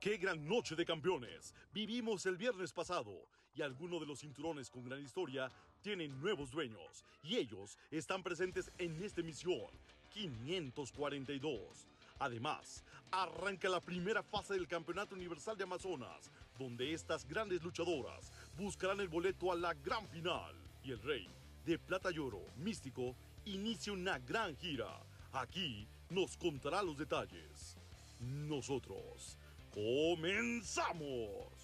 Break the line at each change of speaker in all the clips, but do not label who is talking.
¡Qué gran noche de campeones! Vivimos el viernes pasado y algunos de los cinturones con gran historia tienen nuevos dueños y ellos están presentes en esta emisión 542. Además, arranca la primera fase del Campeonato Universal de Amazonas, donde estas grandes luchadoras buscarán el boleto a la gran final. Y el rey de plata y oro, místico, inicia una gran gira. Aquí nos contará los detalles. Nosotros comenzamos.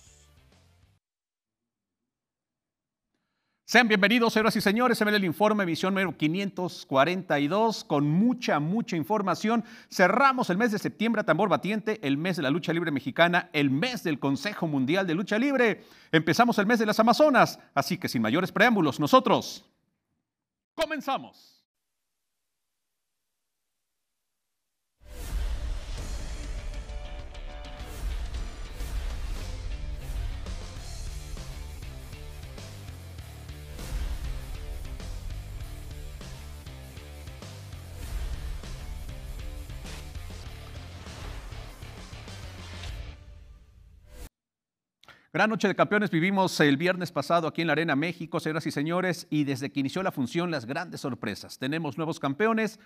Sean bienvenidos, señoras y señores. Se ve el informe, emisión número 542, con mucha, mucha información. Cerramos el mes de septiembre a tambor batiente, el mes de la lucha libre mexicana, el mes del Consejo Mundial de Lucha Libre. Empezamos el mes de las Amazonas, así que sin mayores preámbulos, nosotros comenzamos. Gran noche de campeones vivimos el viernes pasado aquí en la Arena México, señoras y señores, y desde que inició la función las grandes sorpresas. Tenemos nuevos campeones.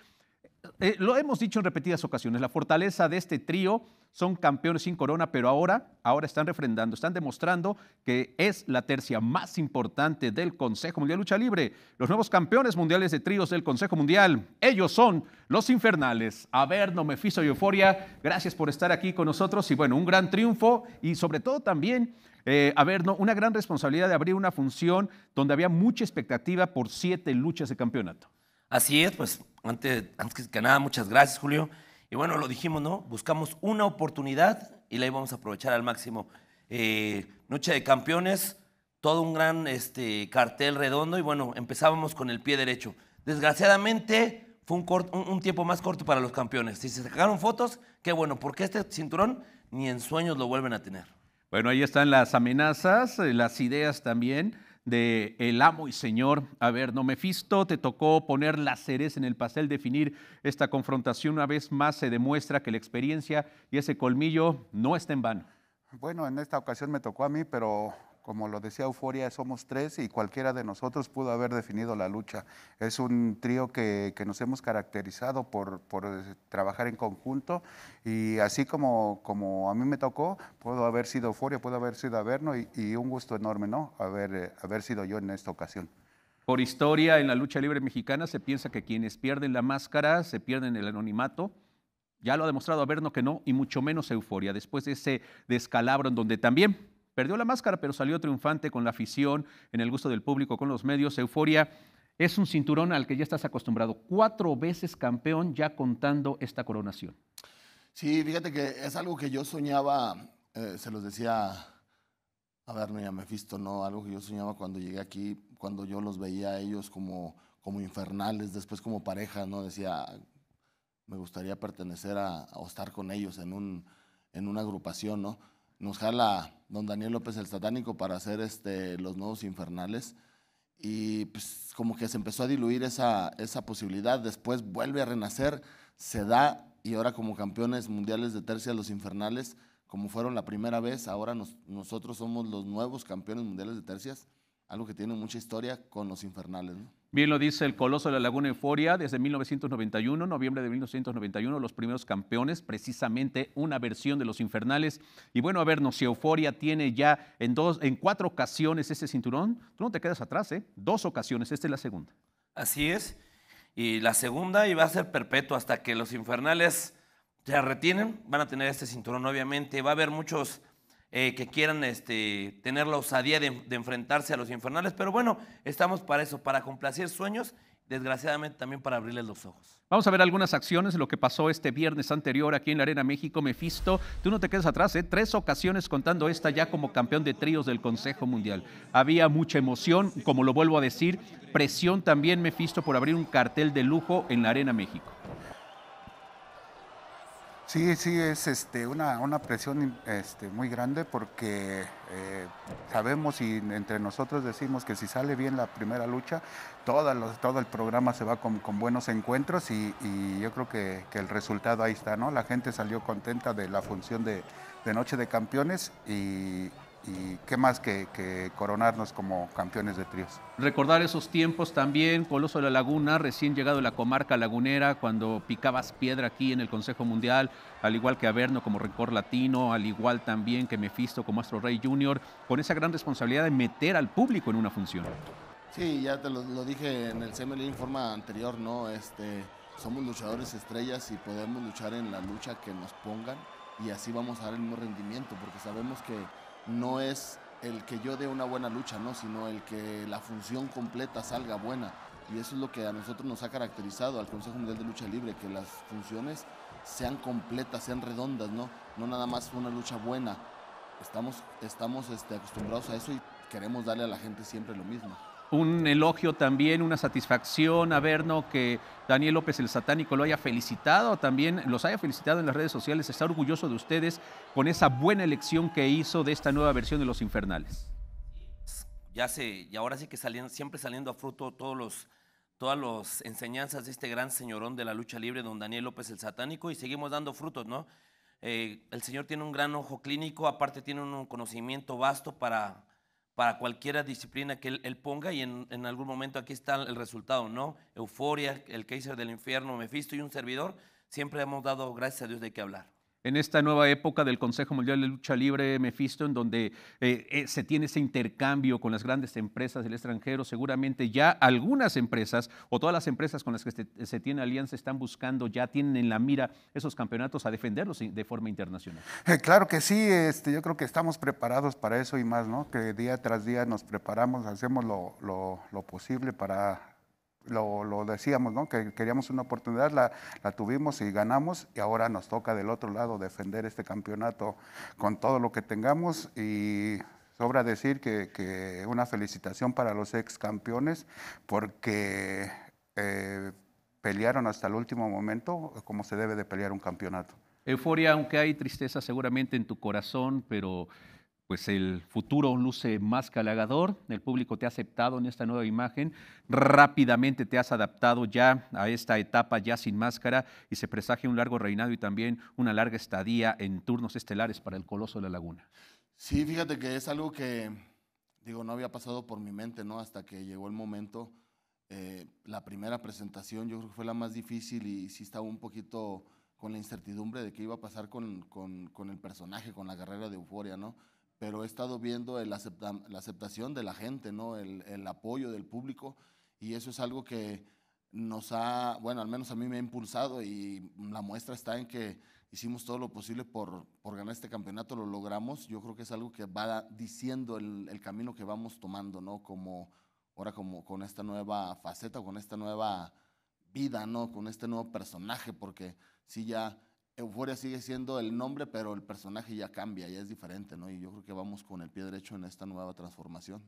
Eh, lo hemos dicho en repetidas ocasiones, la fortaleza de este trío son campeones sin corona, pero ahora, ahora están refrendando, están demostrando que es la tercia más importante del Consejo Mundial de Lucha Libre. Los nuevos campeones mundiales de tríos del Consejo Mundial, ellos son los infernales. Averno, Mefisto y Euforia, gracias por estar aquí con nosotros y bueno, un gran triunfo y sobre todo también eh, a ver, no, una gran responsabilidad de abrir una función donde había mucha expectativa por siete luchas de campeonato.
Así es, pues antes, que nada, muchas gracias, Julio. Y bueno, lo dijimos, ¿no? Buscamos una oportunidad y la íbamos a aprovechar al máximo. Eh, noche de campeones, todo un gran este, cartel redondo y bueno, empezábamos con el pie derecho. Desgraciadamente fue un, un tiempo más corto para los campeones. Si se sacaron fotos, qué bueno, porque este cinturón ni en sueños lo vuelven a tener.
Bueno, ahí están las amenazas, eh, las ideas también de el amo y señor. A ver, no Mefisto, te tocó poner la cereza en el pastel, definir esta confrontación. Una vez más se demuestra que la experiencia y ese colmillo no está en vano.
Bueno, en esta ocasión me tocó a mí, pero como lo decía Euforia, somos tres y cualquiera de nosotros pudo haber definido la lucha. Es un trío que, nos hemos caracterizado por, eh, trabajar en conjunto y así como, como a mí me tocó, puedo haber sido Euforia, puedo haber sido Averno y, y un gusto enorme, ¿no? Haber, eh, haber sido yo en esta ocasión.
Por historia, en la lucha libre mexicana se piensa que quienes pierden la máscara se pierden el anonimato. Ya lo ha demostrado Averno que no, y mucho menos Euforia, después de ese descalabro en donde también Perdió la máscara, pero salió triunfante con la afición, en el gusto del público, con los medios. Euforia es un cinturón al que ya estás acostumbrado. Cuatro veces campeón ya contando esta coronación.
Sí, fíjate que es algo que yo soñaba, eh, se los decía a ver, no ya visto, ¿no? Algo que yo soñaba cuando llegué aquí, cuando yo los veía a ellos como, como infernales, después como pareja, ¿no? Decía, me gustaría pertenecer a, o estar con ellos en, un, en una agrupación, ¿no? nos jala don Daniel López el Satánico para hacer este, los nuevos infernales. Y pues como que se empezó a diluir esa, esa posibilidad, después vuelve a renacer, se da y ahora como campeones mundiales de tercia los infernales, como fueron la primera vez, ahora nosotros somos los nuevos campeones mundiales de tercias algo que tiene mucha historia con los infernales.
Bien lo dice el Coloso de la Laguna Euforia, desde 1991, noviembre de 1991, los primeros campeones, precisamente una versión de los infernales. Y bueno, a ver, no, si Euforia tiene ya en, dos, en cuatro ocasiones ese cinturón, tú no te quedas atrás, ¿eh? Dos ocasiones, esta es la segunda.
Así es, y la segunda y va a ser perpetua hasta que los infernales se retienen, van a tener este cinturón obviamente, va a haber muchos eh, que quieran este, tener la osadía de, enfrentarse a los infernales, pero bueno, estamos para eso, para complacer sueños, desgraciadamente también para abrirles los ojos.
Vamos a ver algunas acciones lo que pasó este viernes anterior aquí en la Arena México. Mefisto, tú no te quedas atrás, ¿eh? tres ocasiones contando esta ya como campeón de tríos del Consejo Mundial. Había mucha emoción, como lo vuelvo a decir, presión también, Mefisto, por abrir un cartel de lujo en la Arena México.
Sí, sí, es este, una, una presión este, muy grande porque eh, sabemos y entre nosotros decimos que si sale bien la primera lucha, todo, todo el programa se va con, con buenos encuentros y, y yo creo que, que, el resultado ahí está, ¿no? La gente salió contenta de la función de, de Noche de Campeones y, y qué más que, que, coronarnos como campeones de tríos.
Recordar esos tiempos también, Coloso de la Laguna, recién llegado de la comarca lagunera, cuando picabas piedra aquí en el Consejo Mundial, al igual que Averno como Rencor Latino, al igual también que Mefisto como Astro Rey Junior, con esa gran responsabilidad de meter al público en una función.
Sí, ya te lo, lo dije en el CML Informa anterior, ¿no? Este, somos luchadores estrellas y podemos luchar en la lucha que nos pongan y así vamos a dar el mismo rendimiento, porque sabemos que no es el que yo dé una buena lucha, ¿no? sino el que la función completa salga buena. Y eso es lo que a nosotros nos ha caracterizado al Consejo Mundial de Lucha Libre, que las funciones sean completas, sean redondas, no, no nada más una lucha buena. Estamos, estamos este, acostumbrados a eso y queremos darle a la gente siempre lo mismo
un elogio también, una satisfacción a vernos que Daniel López el Satánico lo haya felicitado, también los haya felicitado en las redes sociales, está orgulloso de ustedes con esa buena elección que hizo de esta nueva versión de Los Infernales.
Ya sé, y ahora sí que saliendo, siempre saliendo a fruto todos los, todas las enseñanzas de este gran señorón de la lucha libre, don Daniel López el Satánico, y seguimos dando frutos, ¿no? Eh, el señor tiene un gran ojo clínico, aparte tiene un conocimiento vasto para para cualquier disciplina que él, ponga y en, algún momento aquí está el resultado, ¿no? Euforia, el Kaiser del infierno, Mephisto y un servidor, siempre hemos dado, gracias a Dios, de qué hablar
en esta nueva época del Consejo Mundial de Lucha Libre, Mephisto, en donde eh, eh, se tiene ese intercambio con las grandes empresas del extranjero, seguramente ya algunas empresas o todas las empresas con las que se, tiene alianza están buscando, ya tienen en la mira esos campeonatos a defenderlos de forma internacional.
Eh, claro que sí, este, yo creo que estamos preparados para eso y más, ¿no? Que día tras día nos preparamos, hacemos lo posible para lo, lo, decíamos, ¿no? que queríamos una oportunidad, la, la, tuvimos y ganamos y ahora nos toca del otro lado defender este campeonato con todo lo que tengamos y sobra decir que, que una felicitación para los ex campeones porque eh, pelearon hasta el último momento como se debe de pelear un campeonato.
Euforia, aunque hay tristeza seguramente en tu corazón, pero pues el futuro luce más calagador, el público te ha aceptado en esta nueva imagen, rápidamente te has adaptado ya a esta etapa ya sin máscara y se presagia un largo reinado y también una larga estadía en turnos estelares para el Coloso de la Laguna.
Sí, fíjate que es algo que, digo, no había pasado por mi mente, ¿no? Hasta que llegó el momento, eh, la primera presentación yo creo que fue la más difícil y sí estaba un poquito con la incertidumbre de qué iba a pasar con, con, con el personaje, con la carrera de Euforia, ¿no? Pero he estado viendo el acepta, la aceptación de la gente, ¿no? El, el, apoyo del público, y eso es algo que nos ha, bueno, al menos a mí me ha impulsado, y la muestra está en que hicimos todo lo posible por, por ganar este campeonato, lo logramos. Yo creo que es algo que va diciendo el, el camino que vamos tomando, ¿no? Como ahora como con esta nueva faceta, con esta nueva vida, ¿no? Con este nuevo personaje, porque sí ya Euforia sigue siendo el nombre, pero el personaje ya cambia, ya es diferente, ¿no? Y yo creo que vamos con el pie derecho en esta nueva transformación.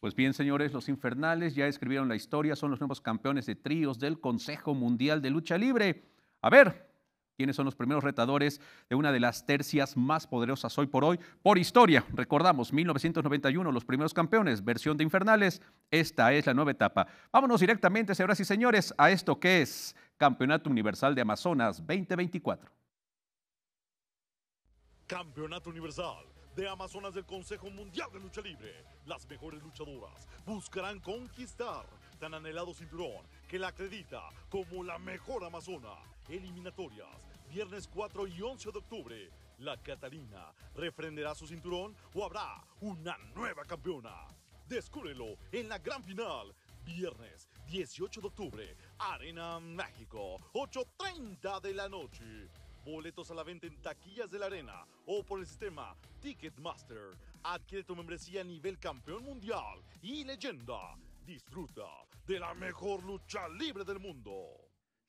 Pues bien, señores, los infernales ya escribieron la historia, son los nuevos campeones de tríos del Consejo Mundial de Lucha Libre. A ver, ¿quiénes son los primeros retadores de una de las tercias más poderosas hoy por hoy? Por historia, recordamos, 1991, los primeros campeones, versión de infernales. Esta es la nueva etapa. Vámonos directamente, señoras y señores, a esto que es Campeonato Universal de Amazonas 2024.
Campeonato Universal de Amazonas del Consejo Mundial de Lucha Libre. Las mejores luchadoras buscarán conquistar tan anhelado cinturón que la acredita como la mejor amazona. Eliminatorias, viernes 4 y 11 de octubre. La Catarina refrenderá su cinturón o habrá una nueva campeona. Descúbrelo en la gran final, viernes 18 de octubre, Arena México, 8.30 de la noche. Boletos a la venta en taquillas de la arena o por el sistema Ticketmaster. Adquiere tu membresía a nivel campeón mundial y leyenda. Disfruta de la mejor lucha libre del mundo.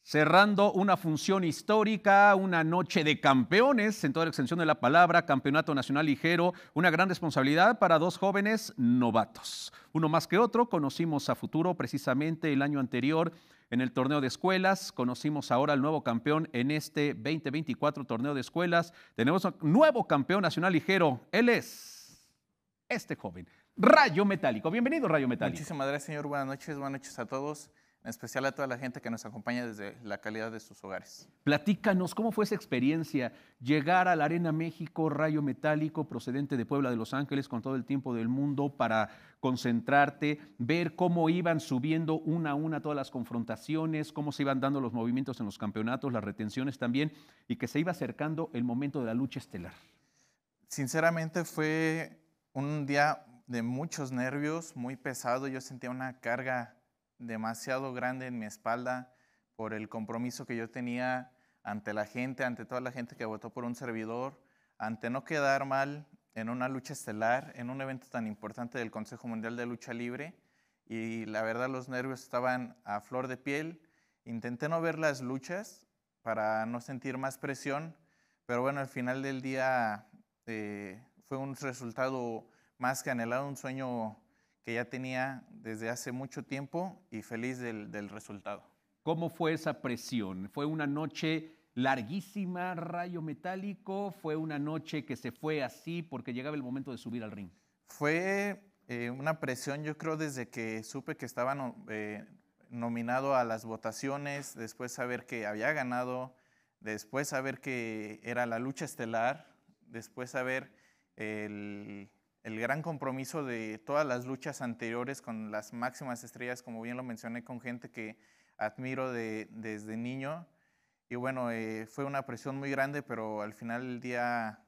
Cerrando una función histórica, una noche de campeones en toda la extensión de la palabra, campeonato nacional ligero, una gran responsabilidad para dos jóvenes novatos. Uno más que otro, conocimos a futuro precisamente el año anterior en el torneo de escuelas. Conocimos ahora al nuevo campeón en este 2024 torneo de escuelas. Tenemos un nuevo campeón nacional ligero. Él es este joven, Rayo Metálico. Bienvenido, Rayo Metálico.
Muchísimas gracias, señor. Buenas noches, buenas noches a todos en especial a toda la gente que nos acompaña desde la calidad de sus hogares.
Platícanos, ¿cómo fue esa experiencia? Llegar a la Arena México, rayo metálico, procedente de Puebla de Los Ángeles, con todo el tiempo del mundo para concentrarte, ver cómo iban subiendo una a una todas las confrontaciones, cómo se iban dando los movimientos en los campeonatos, las retenciones también, y que se iba acercando el momento de la lucha estelar.
Sinceramente fue un día de muchos nervios, muy pesado, yo sentía una carga demasiado grande en mi espalda por el compromiso que yo tenía ante la gente, ante toda la gente que votó por un servidor, ante no quedar mal en una lucha estelar, en un evento tan importante del Consejo Mundial de Lucha Libre. Y la verdad los nervios estaban a flor de piel. Intenté no ver las luchas para no sentir más presión, pero bueno, al final del día eh, fue un resultado más que anhelado, un sueño que ya tenía desde hace mucho tiempo y feliz del, resultado.
¿Cómo fue esa presión? ¿Fue una noche larguísima, rayo metálico? ¿Fue una noche que se fue así porque llegaba el momento de subir al ring?
Fue eh, una presión, yo creo, desde que supe que estaba eh, nominado a las votaciones, después saber que había ganado, después saber que era la lucha estelar, después saber el, el gran compromiso de todas las luchas anteriores con las máximas estrellas, como bien lo mencioné, con gente que admiro desde niño. Y bueno, eh, fue una presión muy grande, pero al final del día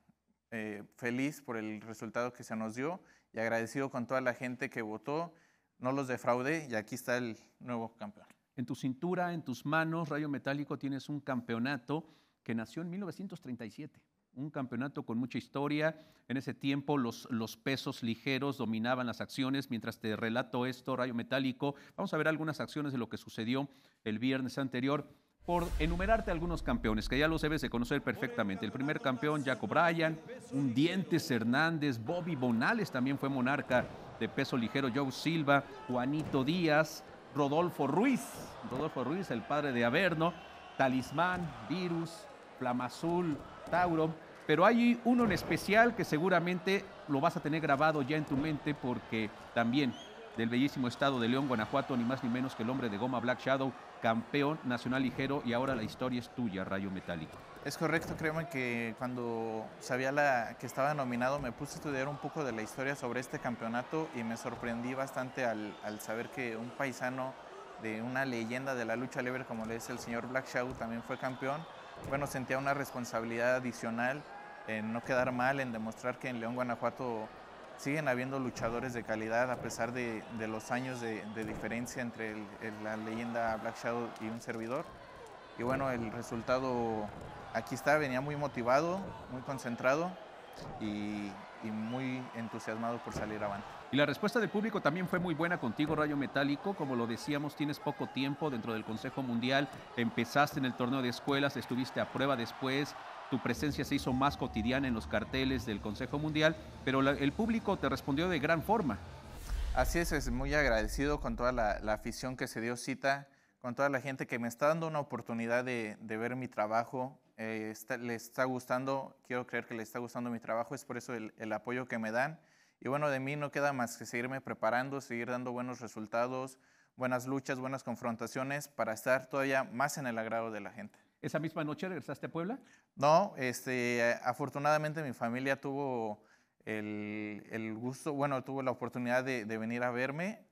eh, feliz por el resultado que se nos dio y agradecido con toda la gente que votó. No los defraudé y aquí está el nuevo campeón.
En tu cintura, en tus manos, Rayo Metálico, tienes un campeonato que nació en 1937 un campeonato con mucha historia. En ese tiempo los, los pesos ligeros dominaban las acciones. Mientras te relato esto, Rayo Metálico, vamos a ver algunas acciones de lo que sucedió el viernes anterior por enumerarte algunos campeones que ya los debes de conocer perfectamente. El primer campeón, Jacob Bryan, un Dientes Hernández, Bobby Bonales también fue monarca de peso ligero, Joe Silva, Juanito Díaz, Rodolfo Ruiz, Rodolfo Ruiz, el padre de Averno, Talismán, Virus, Flamazul, Tauro, pero hay uno en especial que seguramente lo vas a tener grabado ya en tu mente porque también del bellísimo estado de León, Guanajuato, ni más ni menos que el hombre de goma Black Shadow, campeón nacional ligero y ahora la historia es tuya, Rayo Metálico.
Es correcto, créeme que cuando sabía la, que estaba nominado me puse a estudiar un poco de la historia sobre este campeonato y me sorprendí bastante al, al saber que un paisano de una leyenda de la lucha libre como le es el señor Black Shadow también fue campeón bueno, sentía una responsabilidad adicional en no quedar mal, en demostrar que en León, Guanajuato siguen habiendo luchadores de calidad a pesar de, los años de, diferencia entre la leyenda Black Shadow y un servidor. Y bueno, el resultado aquí está, venía muy motivado, muy concentrado y, y muy entusiasmado por salir avante.
Y la respuesta del público también fue muy buena contigo, Rayo Metálico. Como lo decíamos, tienes poco tiempo dentro del Consejo Mundial. Empezaste en el torneo de escuelas, estuviste a prueba después. Tu presencia se hizo más cotidiana en los carteles del Consejo Mundial, pero el público te respondió de gran forma.
Así es, es muy agradecido con toda la, afición que se dio cita, con toda la gente que me está dando una oportunidad de, ver mi trabajo. Eh, le está gustando, quiero creer que le está gustando mi trabajo, es por eso el apoyo que me dan y bueno, de mí no queda más que seguirme preparando, seguir dando buenos resultados, buenas luchas, buenas confrontaciones para estar todavía más en el agrado de la gente.
¿Esa misma noche regresaste a Puebla?
No, este, afortunadamente mi familia tuvo el, gusto, bueno, tuvo la oportunidad de, de, venir a verme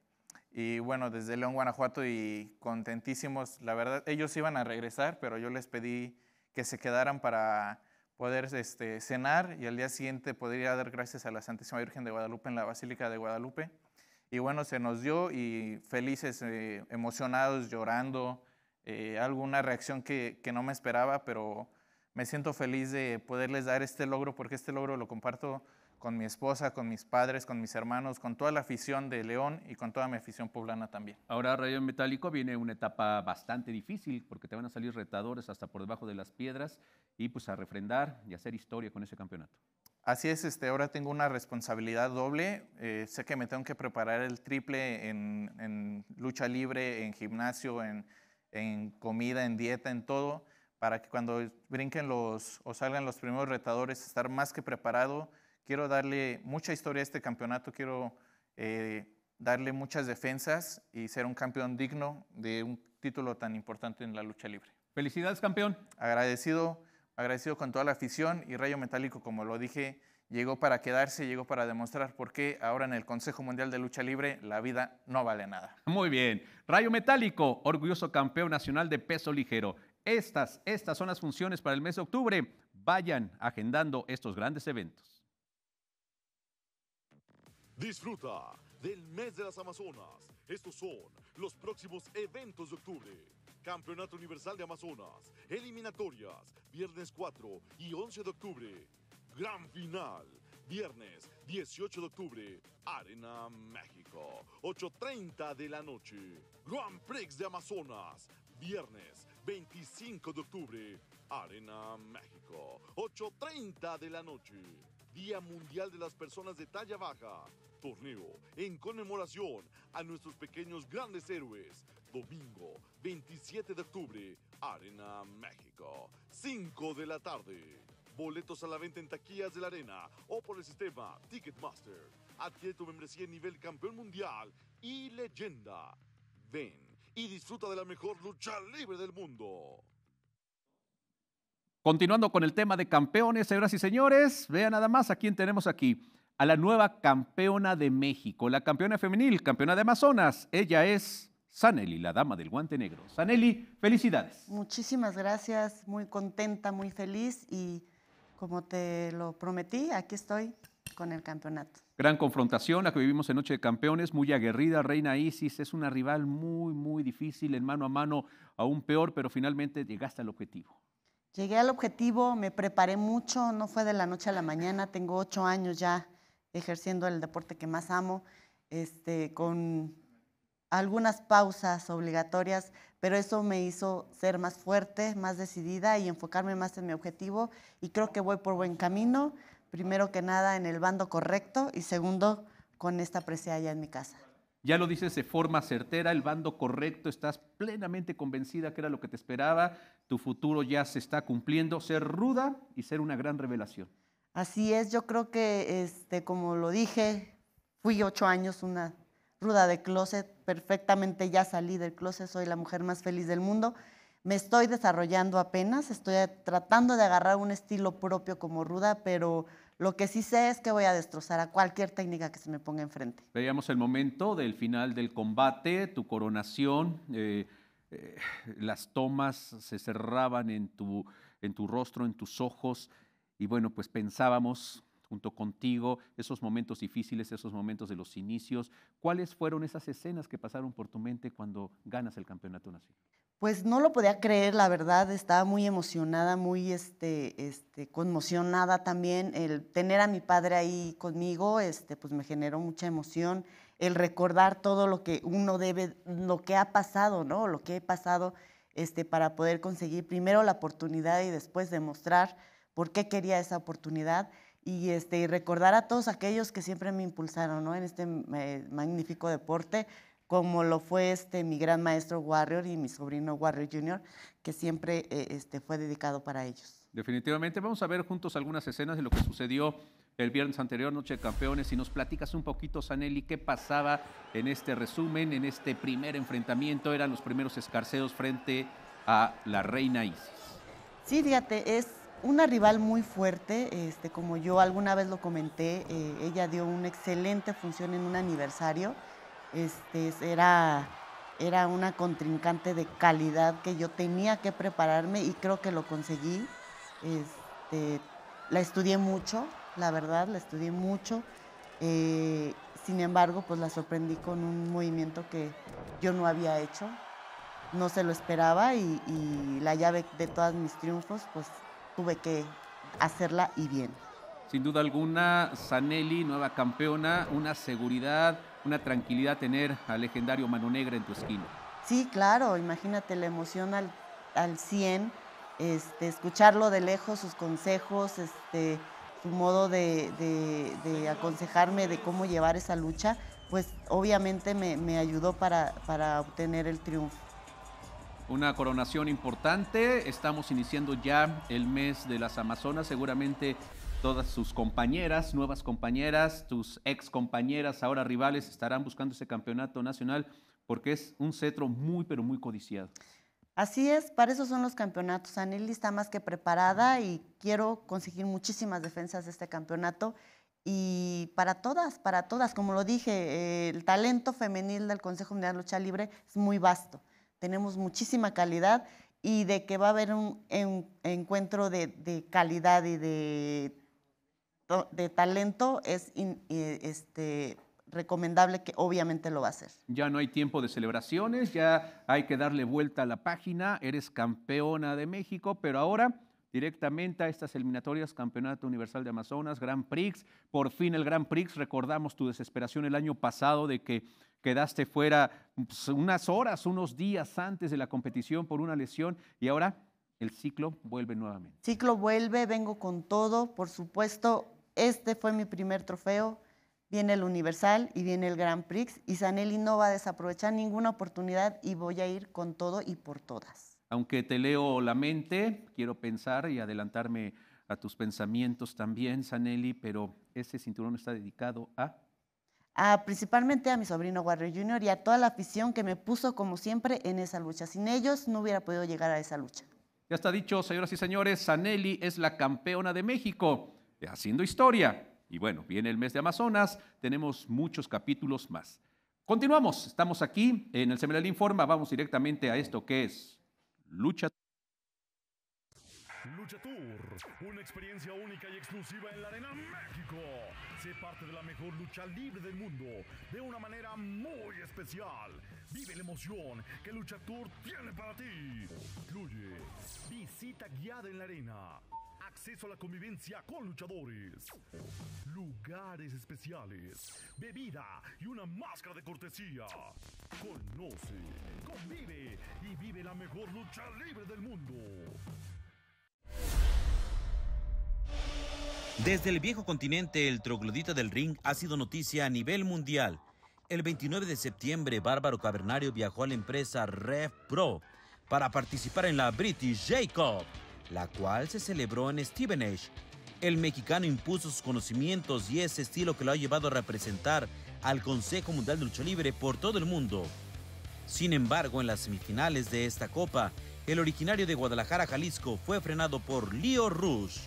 y bueno, desde León, Guanajuato y contentísimos, la verdad, ellos iban a regresar, pero yo les pedí que se quedaran para poder este, cenar y al día siguiente poder ir a dar gracias a la Santísima Virgen de Guadalupe en la Basílica de Guadalupe. Y bueno, se nos dio y felices, eh, emocionados, llorando, eh, alguna reacción que, que, no me esperaba, pero me siento feliz de poderles dar este logro porque este logro lo comparto con mi esposa, con mis padres, con mis hermanos, con toda la afición de León y con toda mi afición poblana también.
Ahora, Rayo Metálico, viene una etapa bastante difícil porque te van a salir retadores hasta por debajo de las piedras y pues a refrendar y hacer historia con ese campeonato.
Así es, este, ahora tengo una responsabilidad doble. Eh, sé que me tengo que preparar el triple en, lucha libre, en gimnasio, en, en comida, en dieta, en todo, para que cuando brinquen los o salgan los primeros retadores, estar más que preparado. Quiero darle mucha historia a este campeonato, quiero eh, darle muchas defensas y ser un campeón digno de un título tan importante en la lucha libre.
Felicidades, campeón.
Agradecido, agradecido con toda la afición y Rayo Metálico, como lo dije, llegó para quedarse, llegó para demostrar por qué ahora en el Consejo Mundial de Lucha Libre la vida no vale nada.
Muy bien. Rayo Metálico, orgulloso campeón nacional de peso ligero. Estas, estas son las funciones para el mes de octubre. Vayan agendando estos grandes eventos.
Disfruta del mes de las Amazonas. Estos son los próximos eventos de octubre. Campeonato Universal de Amazonas, eliminatorias, viernes 4 y 11 de octubre. Gran final, viernes 18 de octubre, Arena México, 8.30 de la noche. Grand Prix de Amazonas, viernes 25 de octubre, Arena México, 8.30 de la noche. Día Mundial de las Personas de Talla Baja. Torneo en conmemoración a nuestros pequeños grandes héroes. Domingo 27 de octubre, Arena México, 5 de la tarde. Boletos a la venta en taquillas de la arena o por el sistema Ticketmaster. Adquiere tu membresía en nivel campeón mundial y leyenda. Ven y disfruta de la mejor lucha libre del mundo.
Continuando con el tema de campeones, señoras y señores, vean nada más a quién tenemos aquí. A la nueva campeona de México, la campeona femenil, campeona de Amazonas. Ella es Saneli, la dama del guante negro. Saneli, felicidades.
Muchísimas gracias, muy contenta, muy feliz y como te lo prometí, aquí estoy con el campeonato.
Gran confrontación, la que vivimos en Noche de Campeones, muy aguerrida. Reina Isis es una rival muy, muy difícil, en mano a mano, aún peor, pero finalmente llegaste al objetivo.
Llegué al objetivo, me preparé mucho, no fue de la noche a la mañana, tengo ocho años ya ejerciendo el deporte que más amo, este, con algunas pausas obligatorias, pero eso me hizo ser más fuerte, más decidida y enfocarme más en mi objetivo y creo que voy por buen camino, primero que nada en el bando correcto y segundo con esta presea ya en mi casa.
Ya lo dices de forma certera, el bando correcto, estás plenamente convencida que era lo que te esperaba, tu futuro ya se está cumpliendo, ser ruda y ser una gran revelación.
Así es, yo creo que, este, como lo dije, fui ocho años una ruda de closet, perfectamente ya salí del closet, soy la mujer más feliz del mundo. Me estoy desarrollando apenas, estoy tratando de agarrar un estilo propio como ruda, pero lo que sí sé es que voy a destrozar a cualquier técnica que se me ponga enfrente.
Veíamos el momento del final del combate, tu coronación, eh, eh, las tomas se cerraban en tu, en tu rostro, en tus ojos, y bueno, pues pensábamos junto contigo esos momentos difíciles, esos momentos de los inicios. ¿Cuáles fueron esas escenas que pasaron por tu mente cuando ganas el campeonato nacional?
Pues no lo podía creer, la verdad, estaba muy emocionada, muy este, este, conmocionada también. El tener a mi padre ahí conmigo, este, pues me generó mucha emoción. El recordar todo lo que uno debe, lo que ha pasado, ¿no? Lo que he pasado este, para poder conseguir primero la oportunidad y después demostrar por qué quería esa oportunidad y, este, y recordar a todos aquellos que siempre me impulsaron ¿no? en este eh, magnífico deporte como lo fue este, mi gran maestro Warrior y mi sobrino Warrior Jr., que siempre eh, este, fue dedicado para ellos.
Definitivamente. Vamos a ver juntos algunas escenas de lo que sucedió el viernes anterior, Noche de Campeones, y nos platicas un poquito, Saneli, qué pasaba en este resumen, en este primer enfrentamiento. Eran los primeros escarceos frente a la reina Isis.
Sí, fíjate, es una rival muy fuerte, este, como yo alguna vez lo comenté, eh, ella dio una excelente función en un aniversario este, era, era una contrincante de calidad que yo tenía que prepararme y creo que lo conseguí. Este, la estudié mucho, la verdad, la estudié mucho. Eh, sin embargo, pues la sorprendí con un movimiento que yo no había hecho, no se lo esperaba y, y la llave de todos mis triunfos, pues tuve que hacerla y bien.
Sin duda alguna, Sanelli, nueva campeona, una seguridad, una tranquilidad tener al legendario Mano Negra en tu esquina.
Sí, claro, imagínate la emoción al, al 100, este, escucharlo de lejos, sus consejos, este, su modo de, de, aconsejarme de cómo llevar esa lucha, pues obviamente me, me ayudó para, para obtener el triunfo.
Una coronación importante. Estamos iniciando ya el mes de las Amazonas. Seguramente todas sus compañeras, nuevas compañeras, tus ex compañeras, ahora rivales, estarán buscando ese campeonato nacional porque es un cetro muy, pero muy codiciado.
Así es, para eso son los campeonatos. Aneli está más que preparada y quiero conseguir muchísimas defensas de este campeonato. Y para todas, para todas, como lo dije, el talento femenil del Consejo Mundial de Lucha Libre es muy vasto. Tenemos muchísima calidad y de que va a haber un, encuentro de, calidad y de, talento es eh, este, recomendable que obviamente lo va a hacer.
Ya no hay tiempo de celebraciones, ya hay que darle vuelta a la página, eres campeona de México, pero ahora directamente a estas eliminatorias, Campeonato Universal de Amazonas, Grand Prix, por fin el Grand Prix, recordamos tu desesperación el año pasado de que quedaste fuera pues, unas horas, unos días antes de la competición por una lesión y ahora el ciclo vuelve nuevamente.
Ciclo vuelve, vengo con todo, por supuesto, este fue mi primer trofeo, viene el Universal y viene el Grand Prix y Sanelli no va a desaprovechar ninguna oportunidad y voy a ir con todo y por todas.
Aunque te leo la mente, quiero pensar y adelantarme a tus pensamientos también, Sanelli, pero ese cinturón está dedicado a...
principalmente a mi sobrino Warrior Jr. y a toda la afición que me puso como siempre en esa lucha. Sin ellos no hubiera podido llegar a esa lucha.
Ya está dicho, señoras y señores, Sanelli es la campeona de México, haciendo historia. Y bueno, viene el mes de Amazonas, tenemos muchos capítulos más. Continuamos, estamos aquí en el Seminal Informa, vamos directamente a esto que es Lucha
una experiencia única y exclusiva en la Arena México. Sé parte de la mejor lucha libre del mundo de una manera muy especial. Vive la emoción que Lucha Tour tiene para ti. Incluye visita guiada en la arena acceso a la convivencia con luchadores, lugares especiales, bebida y una máscara de cortesía. Conoce, convive y vive la mejor lucha libre del mundo.
Desde el viejo continente, el troglodita del ring ha sido noticia a nivel mundial. El 29 de septiembre, Bárbaro Cavernario viajó a la empresa Rev Pro para participar en la British Jacob la cual se celebró en Stevenage. El mexicano impuso sus conocimientos y ese estilo que lo ha llevado a representar al Consejo Mundial de Lucha Libre por todo el mundo. Sin embargo, en las semifinales de esta copa, el originario de Guadalajara, Jalisco, fue frenado por Leo Rush.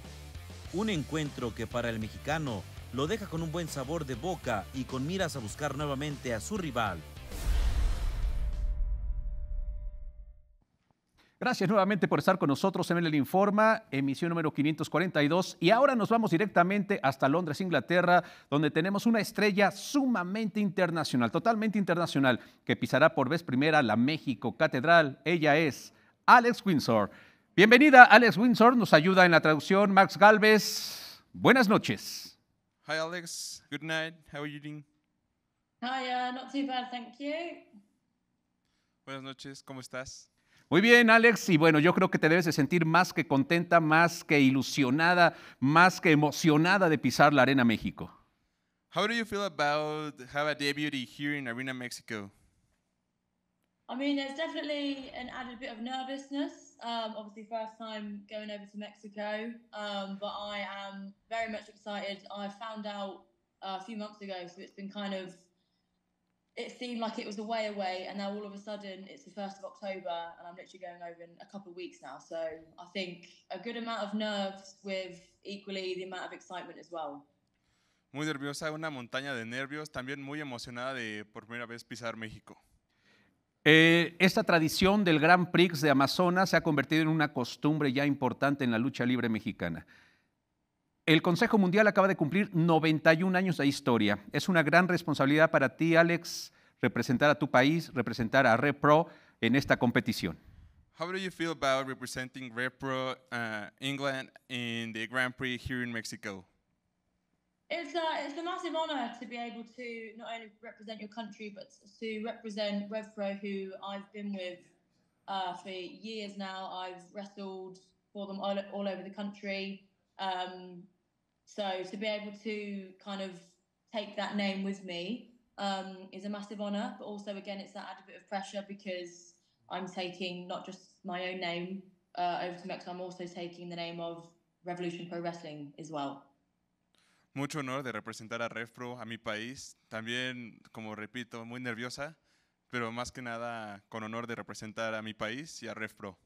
Un encuentro que para el mexicano lo deja con un buen sabor de boca y con miras a buscar nuevamente a su rival.
Gracias nuevamente por estar con nosotros en el Informa, emisión número 542. Y ahora nos vamos directamente hasta Londres, Inglaterra, donde tenemos una estrella sumamente internacional, totalmente internacional, que pisará por vez primera la México Catedral. Ella es Alex Windsor. Bienvenida, Alex Windsor. Nos ayuda en la traducción Max Galvez. Buenas noches.
Hi, Alex. Good night. How are you doing?
Hi, uh, not too bad, thank you.
Buenas noches. ¿Cómo estás?
Muy bien, Alex, y bueno, yo creo que te debes de sentir más que contenta, más que ilusionada, más que emocionada de pisar la Arena México.
How do you feel about how a debut here in Arena Mexico?
I mean, there's definitely an added bit of nervousness. Um, obviously, first time going over to Mexico, um, but I am very much excited. I found out a few months ago, so it's been kind of it seemed like it was a way away, and now all of a sudden it's the first of October, and I'm literally going over in a couple of weeks now. So I think a good amount of nerves with equally the amount of excitement as well.
Muy nerviosa, una montaña de nervios, también muy emocionada de por primera vez pisar México.
Eh, esta tradición del Grand Prix de Amazonas se ha convertido en una costumbre ya importante en la lucha libre mexicana. El Consejo Mundial acaba de cumplir 91 años de historia. Es una gran responsabilidad para ti, Alex, representar a tu país, representar a RePro en esta competición.
How do you feel about representing RePro uh, England in the Grand Prix here in Mexico?
It's a, it's a massive honor to be able to not only represent your country, but to represent RevPro, who I've been with uh, for years now. I've wrestled for them all, all over the country. Um, So to be able to kind of take that name with me um, is a massive honour. But also, again, it's that added bit of pressure because I'm taking not just my own name uh, over to Mexico, I'm also taking the name of Revolution Pro Wrestling as well.
Mucho honor de representar a RevPro, a mi país. También, como repito, muy nerviosa, pero más que nada con honor de representar a mi país y a RevPro.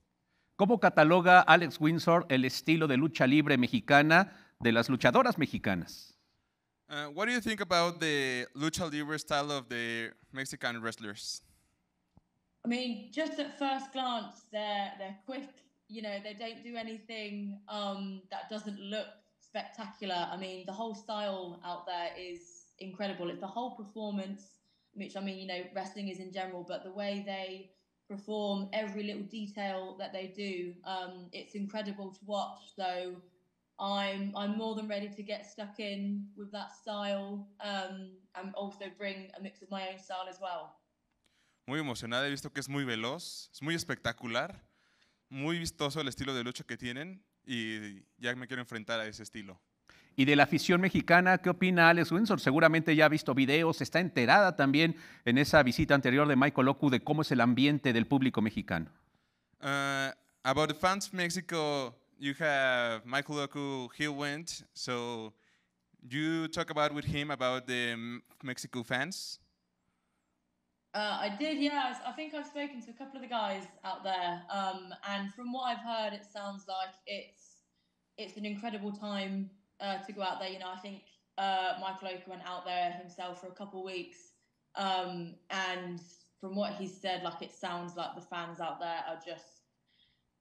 ¿Cómo cataloga Alex Windsor el estilo de lucha libre mexicana de las luchadoras mexicanas?
Uh, what do you think about the lucha libre style of the Mexican wrestlers?
I mean, just at first glance, they're they're quick. You know, they don't do anything um, that doesn't look spectacular. I mean, the whole style out there is incredible. It's the whole performance, which I mean, you know, wrestling is in general, but the way they perform every little detail that they do, um, it's incredible to watch. So I'm I'm more than ready to get stuck in with that style um, and also bring a mix of my own style as well.
Muy emocionada, he visto que es muy veloz, es muy espectacular, muy vistoso el estilo de lucha que tienen y ya me quiero enfrentar a ese estilo.
Y de la afición mexicana, ¿qué opina Alex Windsor? Seguramente ya ha visto videos, está enterada también en esa visita anterior de Michael Oku de cómo es el ambiente del público mexicano.
Uh, about the fans Mexico, you have Michael Oku, he went, so you talk about with him about the Mexico fans.
Uh, I did, yeah. I think I've spoken to a couple of the guys out there, um, and from what I've heard, it sounds like it's it's an incredible time uh, to go out there. You know, I think uh, Michael Oak went out there himself for a couple of weeks, um, and from what he said, like it sounds like the fans out there are just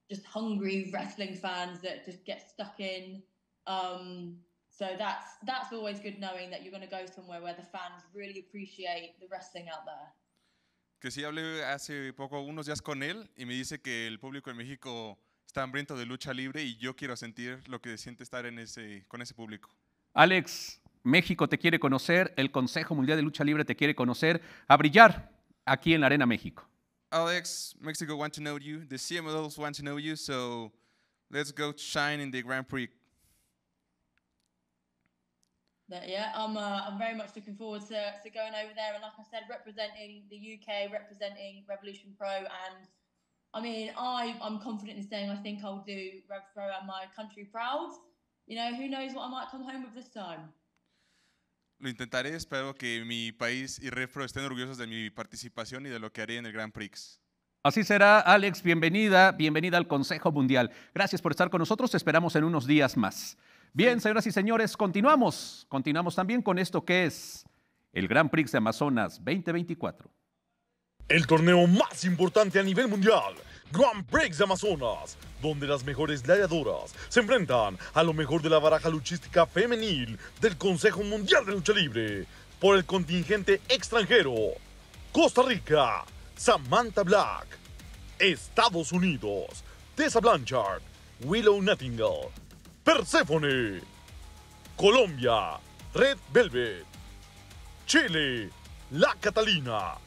just hungry wrestling fans that just get stuck in. Um, so that's that's always good knowing that you're going to go somewhere where the fans really appreciate the wrestling out there.
Que sí hablé hace poco, unos días con él, y me dice que el público en México está hambriento de lucha libre y yo quiero sentir lo que siente estar en ese, con ese público.
Alex, México te quiere conocer, el Consejo Mundial de Lucha Libre te quiere conocer, a brillar aquí en la Arena México.
Alex, Mexico want to know you, the CMLs want to know you, so let's go shine in the Grand Prix.
But yeah, I'm uh, I'm very much looking forward to, to going over there and like I said, representing the UK, representing Revolution Pro, and I mean I I'm confident in saying I think I'll do Rev Pro and my country proud. You know, who knows what I might come home with this time.
Lo intentaré, espero que mi país y Refro estén orgullosos de mi participación y de lo que haré en el Grand Prix.
Así será, Alex, bienvenida, bienvenida al Consejo Mundial. Gracias por estar con nosotros, te esperamos en unos días más. Bien, señoras y señores, continuamos, continuamos también con esto que es el Grand Prix de Amazonas 2024.
El torneo más importante a nivel mundial, Grand Prix de Amazonas, donde las mejores gladiadoras se enfrentan a lo mejor de la baraja luchística femenil del Consejo Mundial de Lucha Libre por el contingente extranjero. Costa Rica, Samantha Black. Estados Unidos, Tessa Blanchard, Willow Nightingale, Persephone. Colombia, Red Velvet. Chile, La Catalina.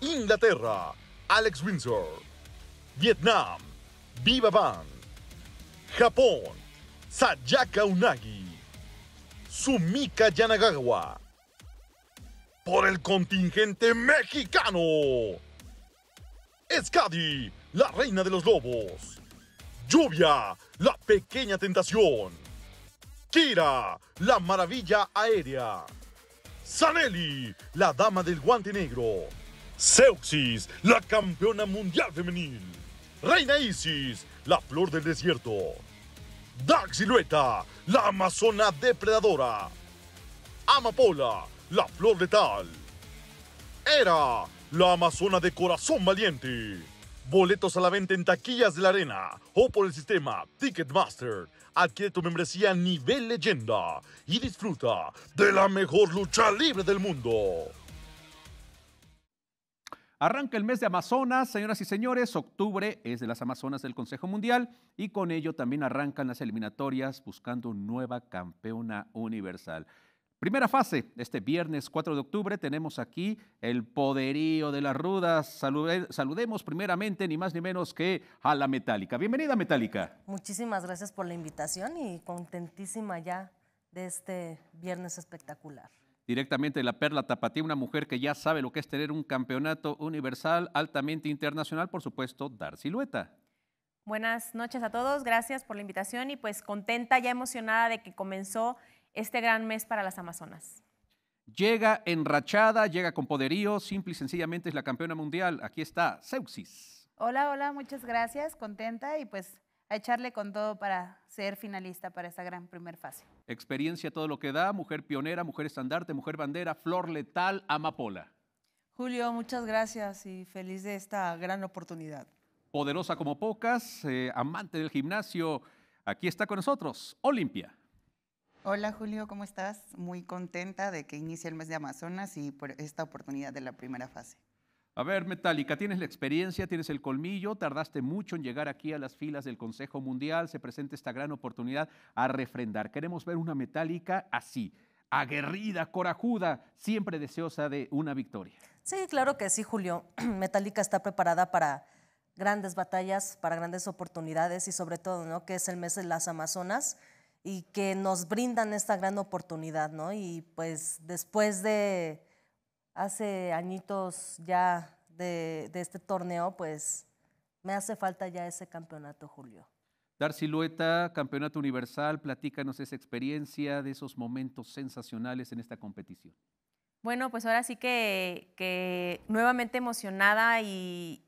Inglaterra, Alex Windsor. Vietnam, Viva Van. Japón, Sayaka Unagi. Sumika Yanagawa. Por el contingente mexicano. Skadi, la reina de los lobos. Lluvia, la pequeña tentación. Kira, la maravilla aérea. Saneli, la dama del guante negro. Seuxis, la campeona mundial femenil. Reina Isis, la flor del desierto. Dark Silueta, la amazona depredadora. Amapola, la flor letal. Era, la amazona de corazón valiente. Boletos a la venta en taquillas de la arena o por el sistema Ticketmaster. Adquiere tu membresía nivel leyenda y disfruta de la mejor lucha libre del mundo.
Arranca el mes de Amazonas, señoras y señores. Octubre es de las Amazonas del Consejo Mundial y con ello también arrancan las eliminatorias buscando nueva campeona universal. Primera fase, este viernes 4 de octubre tenemos aquí el poderío de las rudas. Salude- saludemos primeramente ni más ni menos que a la Metálica. Bienvenida Metálica.
Muchísimas gracias por la invitación y contentísima ya de este viernes espectacular.
Directamente de la Perla Tapatía, una mujer que ya sabe lo que es tener un campeonato universal altamente internacional, por supuesto, dar silueta.
Buenas noches a todos, gracias por la invitación y pues contenta, ya emocionada de que comenzó este gran mes para las Amazonas.
Llega enrachada, llega con poderío, simple y sencillamente es la campeona mundial. Aquí está Seuxis.
Hola, hola, muchas gracias, contenta y pues a echarle con todo para ser finalista para esta gran primer fase.
Experiencia todo lo que da, mujer pionera, mujer estandarte, mujer bandera, flor letal, amapola.
Julio, muchas gracias y feliz de esta gran oportunidad.
Poderosa como pocas, eh, amante del gimnasio, aquí está con nosotros, Olimpia.
Hola Julio, ¿cómo estás? Muy contenta de que inicie el mes de Amazonas y por esta oportunidad de la primera fase.
A ver, Metallica, tienes la experiencia, tienes el colmillo, tardaste mucho en llegar aquí a las filas del Consejo Mundial, se presenta esta gran oportunidad a refrendar. Queremos ver una Metallica así, aguerrida, corajuda, siempre deseosa de una victoria.
Sí, claro que sí, Julio. Metallica está preparada para grandes batallas, para grandes oportunidades y sobre todo, ¿no? Que es el mes de las Amazonas y que nos brindan esta gran oportunidad, ¿no? Y pues después de hace añitos ya de, de, este torneo, pues me hace falta ya ese campeonato, Julio.
Dar Silueta, campeonato universal, platícanos esa experiencia de esos momentos sensacionales en esta competición.
Bueno, pues ahora sí que, que nuevamente emocionada y,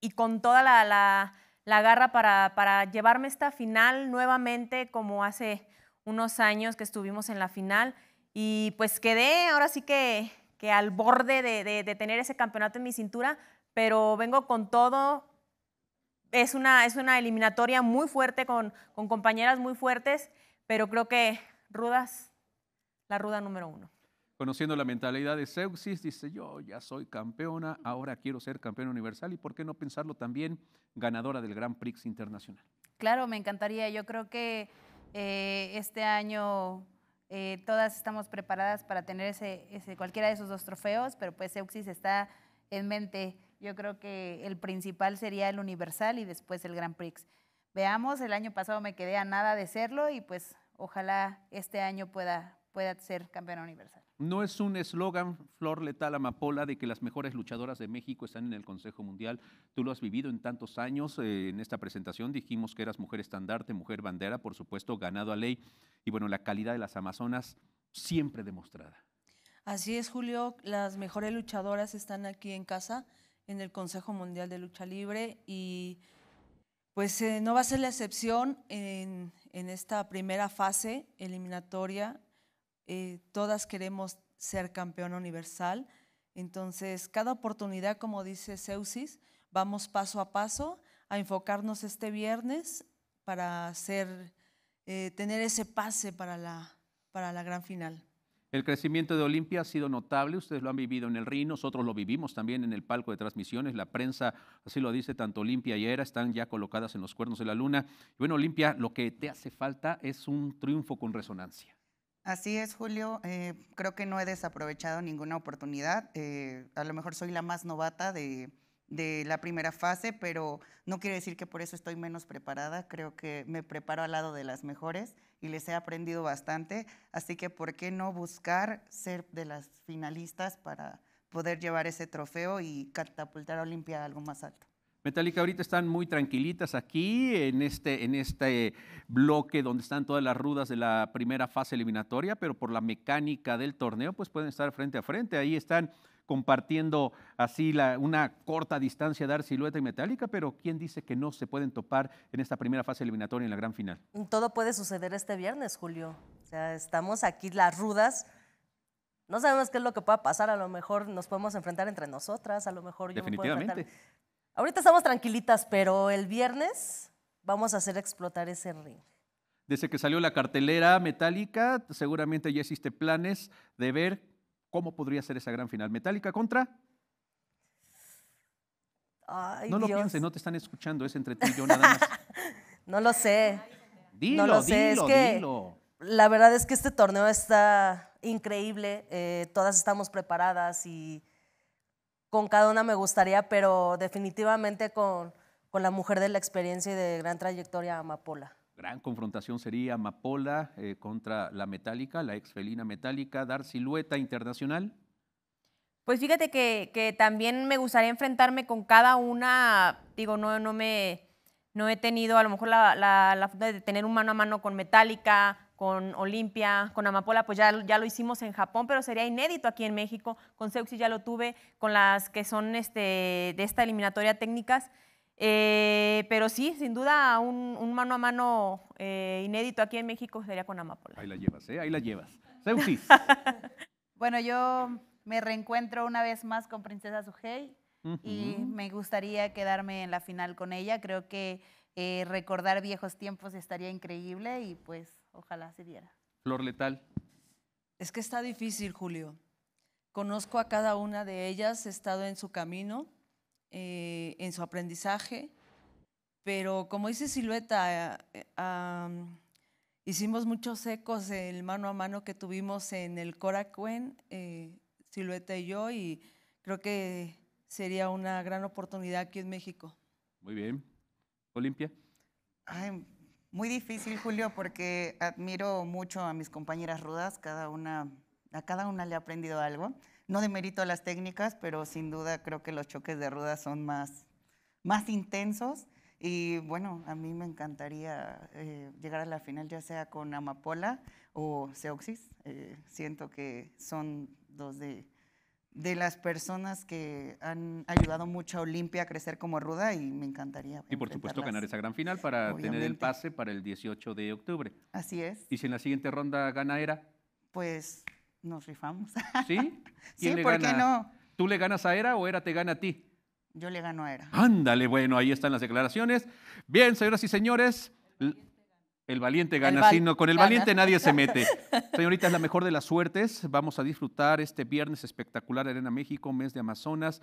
y con toda la, la la garra para, para llevarme esta final nuevamente como hace unos años que estuvimos en la final. Y pues quedé ahora sí que, que al borde de, de, tener ese campeonato en mi cintura, pero vengo con todo. Es una, es una eliminatoria muy fuerte, con, con compañeras muy fuertes, pero creo que Rudas, la ruda número uno.
Conociendo la mentalidad de Seuxis, dice yo ya soy campeona, ahora quiero ser campeona universal y por qué no pensarlo también ganadora del Grand Prix Internacional.
Claro, me encantaría. Yo creo que eh, este año eh, todas estamos preparadas para tener ese, ese, cualquiera de esos dos trofeos, pero pues Seuxis está en mente. Yo creo que el principal sería el universal y después el Grand Prix. Veamos, el año pasado me quedé a nada de serlo y pues ojalá este año pueda, pueda ser campeona universal.
No es un eslogan, Flor Letal Amapola, de que las mejores luchadoras de México están en el Consejo Mundial. Tú lo has vivido en tantos años. Eh, en esta presentación dijimos que eras mujer estandarte, mujer bandera, por supuesto, ganado a ley. Y bueno, la calidad de las Amazonas siempre demostrada.
Así es, Julio. Las mejores luchadoras están aquí en casa, en el Consejo Mundial de Lucha Libre. Y pues eh, no va a ser la excepción en, en esta primera fase eliminatoria eh, todas queremos ser campeona universal. Entonces, cada oportunidad, como dice Seusis, vamos paso a paso a enfocarnos este viernes para hacer, eh, tener ese pase para la, gran final.
El crecimiento de Olimpia ha sido notable, ustedes lo han vivido en el ring, nosotros lo vivimos también en el palco de transmisiones, la prensa, así lo dice tanto Olimpia y Era, están ya colocadas en los cuernos de la luna. Y bueno, Olimpia, lo que te hace falta es un triunfo con resonancia.
Así es, Julio. Eh, creo que no he desaprovechado ninguna oportunidad. Eh, a lo mejor soy la más novata de, de, la primera fase, pero no quiere decir que por eso estoy menos preparada. Creo que me preparo al lado de las mejores y les he aprendido bastante. Así que, ¿por qué no buscar ser de las finalistas para poder llevar ese trofeo y catapultar a Olimpia a algo más alto?
Metallica ahorita están muy tranquilitas aquí en este, en este bloque donde están todas las rudas de la primera fase eliminatoria, pero por la mecánica del torneo pues pueden estar frente a frente. Ahí están compartiendo así la, una corta distancia dar silueta y metálica, pero ¿quién dice que no se pueden topar en esta primera fase eliminatoria en la gran final?
Todo puede suceder este viernes, Julio. O sea, estamos aquí las rudas. No sabemos qué es lo que pueda pasar, a lo mejor nos podemos enfrentar entre nosotras, a lo mejor yo
Definitivamente.
me puedo enfrentar Ahorita estamos tranquilitas, pero el viernes vamos a hacer explotar ese ring.
Desde que salió la cartelera metálica, seguramente ya hiciste planes de ver cómo podría ser esa gran final. Metálica contra.
Ay,
no
Dios.
lo pienses, no te están escuchando, es entre tú y yo nada más.
no lo sé.
Dilo,
no lo sé.
dilo,
es que
dilo.
La verdad es que este torneo está increíble. Eh, todas estamos preparadas y con cada una me gustaría, pero definitivamente con, con la mujer de la experiencia y de gran trayectoria, Amapola.
Gran confrontación sería Amapola eh, contra la Metálica, la ex felina Metálica, dar silueta internacional.
Pues fíjate que, que, también me gustaría enfrentarme con cada una, digo, no, no me, no he tenido a lo mejor la, la, la de tener un mano a mano con Metallica, con Olimpia, con Amapola, pues ya, ya lo hicimos en Japón, pero sería inédito aquí en México. Con Seuxi ya lo tuve, con las que son este, de esta eliminatoria técnicas. Eh, pero sí, sin duda, un, un mano a mano eh, inédito aquí en México sería con Amapola.
Ahí la llevas, ¿eh? Ahí la llevas. Seuxis.
bueno, yo me reencuentro una vez más con Princesa Sugei y me gustaría quedarme en la final con ella. Creo que eh, recordar viejos tiempos estaría increíble y pues ojalá se diera.
Flor Letal.
Es que está difícil, Julio. Conozco a cada una de ellas, he estado en su camino, eh, en su aprendizaje, pero como dice Silueta, eh, hicimos muchos ecos el mano a mano que tuvimos en el Coracuen, Silueta y yo, y creo que sería una gran oportunidad aquí en México.
Muy bien. Olimpia.
Ay, muy difícil, Julio, porque admiro mucho a mis compañeras rudas, cada una, a cada una le he aprendido algo. No demerito las técnicas, pero sin duda creo que los choques de rudas son más, más intensos. Y bueno, a mí me encantaría eh, llegar a la final, ya sea con Amapola o Seoxis. Eh, siento que son dos de, de las personas que han ayudado mucho a Olimpia a crecer como ruda y me encantaría.
Y por supuesto ganar esa gran final para tener el pase para el 18 de octubre.
Así es.
¿Y si en la siguiente ronda gana Era?
Pues nos rifamos.
¿Sí?
sí, ¿por qué no?
¿Tú le ganas a Era o Era te gana a ti?
Yo le gano a Era.
Ándale, bueno, ahí están las declaraciones. Bien, señoras y señores. El valiente gana, con el valiente nadie se mete. Señorita, es la mejor de las suertes. Vamos a disfrutar este viernes espectacular Arena México, mes de Amazonas.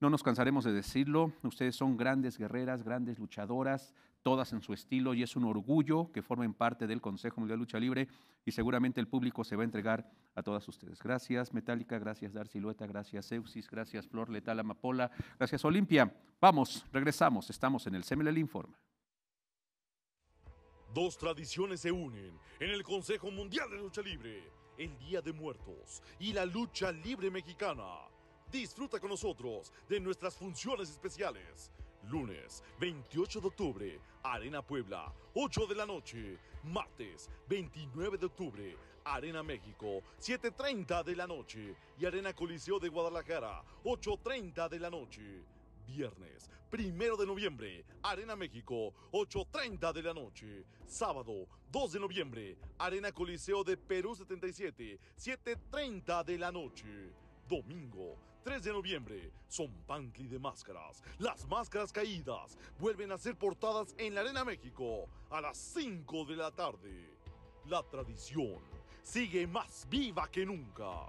No nos cansaremos de decirlo. Ustedes son grandes guerreras, grandes luchadoras, todas en su estilo, y es un orgullo que formen parte del Consejo Mundial de Lucha Libre. Y seguramente el público se va a entregar a todas ustedes. Gracias, Metallica. Gracias, Dar Silueta. Gracias, Eusis. Gracias, Flor Letal Amapola. Gracias, Olimpia. Vamos, regresamos. Estamos en el CMLL Informa.
Dos tradiciones se unen en el Consejo Mundial de Lucha Libre, el Día de Muertos y la lucha libre mexicana. Disfruta con nosotros de nuestras funciones especiales. Lunes 28 de octubre, Arena Puebla, 8 de la noche. Martes 29 de octubre, Arena México, 7.30 de la noche. Y Arena Coliseo de Guadalajara, 8.30 de la noche. Viernes Primero de noviembre, Arena México, 8.30 de la noche. Sábado, 2 de noviembre, Arena Coliseo de Perú 77, 7.30 de la noche. Domingo, 3 de noviembre, son Pantli de Máscaras. Las máscaras caídas vuelven a ser portadas en la Arena México a las 5 de la tarde. La tradición sigue más viva que nunca.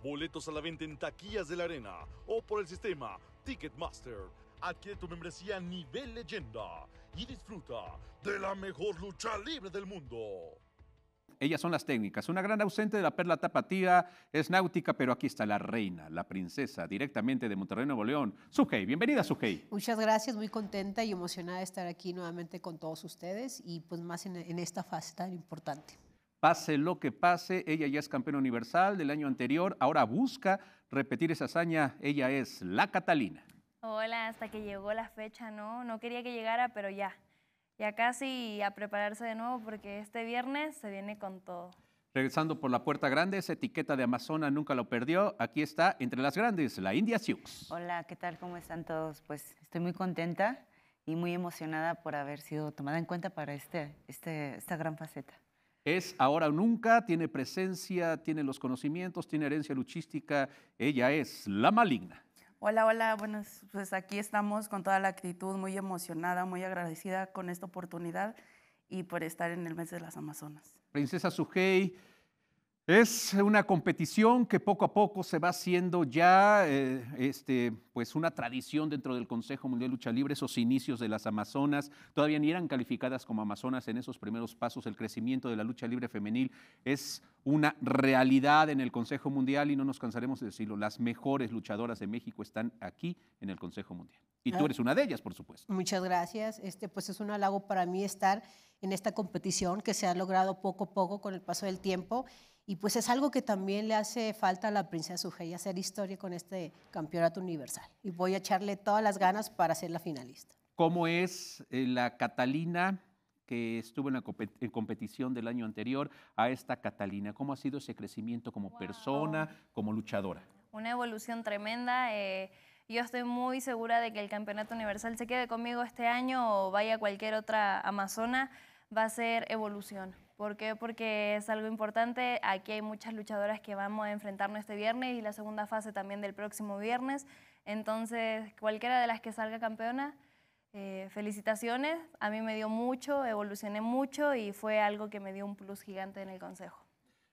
Boletos a la venta en taquillas de la arena o por el sistema Ticketmaster Adquiere tu membresía nivel leyenda y disfruta de la mejor lucha libre del mundo.
Ellas son las técnicas. Una gran ausente de la perla tapatía es náutica, pero aquí está la reina, la princesa, directamente de Monterrey, Nuevo León. Sujei, bienvenida, Sujei.
Muchas gracias, muy contenta y emocionada de estar aquí nuevamente con todos ustedes y pues más en, en esta fase tan importante.
Pase lo que pase, ella ya es campeona universal del año anterior, ahora busca repetir esa hazaña. Ella es la Catalina.
Hola, hasta que llegó la fecha, ¿no? No quería que llegara, pero ya. Ya casi a prepararse de nuevo porque este viernes se viene con todo.
Regresando por la puerta grande, esa etiqueta de Amazona nunca lo perdió. Aquí está, entre las grandes, la India Sioux.
Hola, ¿qué tal? ¿Cómo están todos? Pues estoy muy contenta y muy emocionada por haber sido tomada en cuenta para este, este, esta gran faceta.
Es ahora o nunca, tiene presencia, tiene los conocimientos, tiene herencia luchística. Ella es la maligna.
Hola, hola, buenas, pues aquí estamos con toda la actitud, muy emocionada, muy agradecida con esta oportunidad y por estar en el mes de las Amazonas.
Princesa Sujei, es una competición que poco a poco se va haciendo ya eh, este, pues una tradición dentro del Consejo Mundial de Lucha Libre, esos inicios de las Amazonas, todavía ni eran calificadas como Amazonas en esos primeros pasos, el crecimiento de la lucha libre femenil es una realidad en el Consejo Mundial y no nos cansaremos de decirlo, las mejores luchadoras de México están aquí en el Consejo Mundial. Y tú
Ah.
eres una de ellas, por supuesto.
Muchas gracias. Este, pues es un halago para mí estar en esta competición que se ha logrado poco a poco con el paso del tiempo. Y pues es algo que también le hace falta a la princesa Sujei, hacer historia con este campeonato universal. Y voy a echarle todas las ganas para ser la finalista.
¿Cómo es eh, la Catalina que estuvo en la compe- en competición del año anterior a esta Catalina? ¿Cómo ha sido ese crecimiento como persona, como luchadora?
una evolución tremenda. eh, yo estoy muy segura de que el Campeonato Universal se quede conmigo este año o vaya a cualquier otra Amazona, va a ser evolución. ¿Por qué? Porque es algo importante. Aquí hay muchas luchadoras que vamos a enfrentarnos este viernes y la segunda fase también del próximo viernes. Entonces, cualquiera de las que salga campeona, eh, felicitaciones. A mí me dio mucho, evolucioné mucho y fue algo que me dio un plus gigante en el consejo.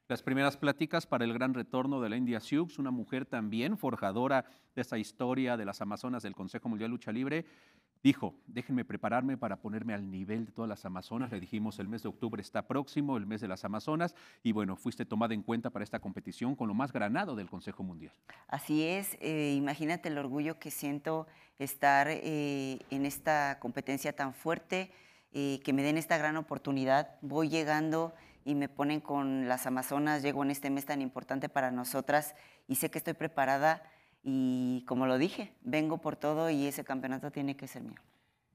Las primeras pláticas para el gran retorno de la India Sioux, una mujer también forjadora de esta historia de las Amazonas del Consejo Mundial Lucha Libre, dijo, déjenme prepararme para ponerme al nivel de todas las Amazonas. Le dijimos, el mes de octubre está próximo, el mes de las Amazonas, y bueno, fuiste tomada en cuenta para esta competición con lo más granado del Consejo Mundial.
Así es, eh, imagínate el orgullo que siento estar eh, en esta competencia tan fuerte, eh, que me den esta gran oportunidad. Voy llegando y me ponen con las Amazonas, llego en este mes tan importante para nosotras y sé que estoy preparada y como lo dije, vengo por todo y ese campeonato tiene que ser mío.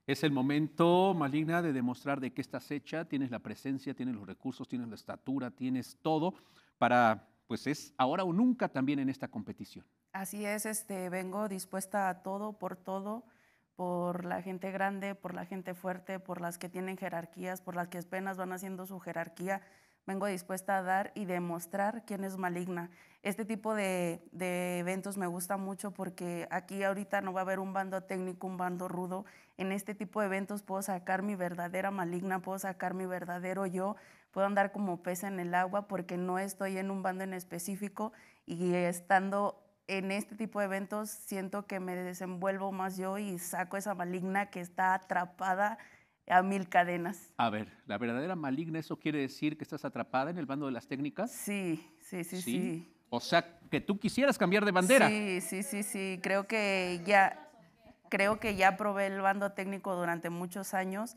Es el momento, Maligna, de demostrar de qué estás hecha, tienes la presencia, tienes los recursos, tienes la estatura, tienes todo para, pues es ahora o nunca también en esta competición.
Así es, este, vengo dispuesta a todo, por todo, por la gente grande, por la gente fuerte, por las que tienen jerarquías, por las que apenas van haciendo su jerarquía. Vengo dispuesta a dar y demostrar quién es maligna. Este tipo de, eventos me gusta mucho porque aquí ahorita no va a haber un bando técnico, un bando rudo. En este tipo de eventos puedo sacar mi verdadera maligna, puedo sacar mi verdadero yo, puedo andar como pez en el agua porque no estoy en un bando en específico y estando en este tipo de eventos siento que me desenvuelvo más yo y saco esa maligna que está atrapada a mil cadenas.
A ver, la verdadera maligna, ¿eso quiere decir que estás atrapada en el bando de las técnicas?
Sí, sí, sí, sí.
O sea, que tú quisieras cambiar de bandera.
Sí, sí, sí, sí. Creo que ya, creo que ya probé el bando técnico durante muchos años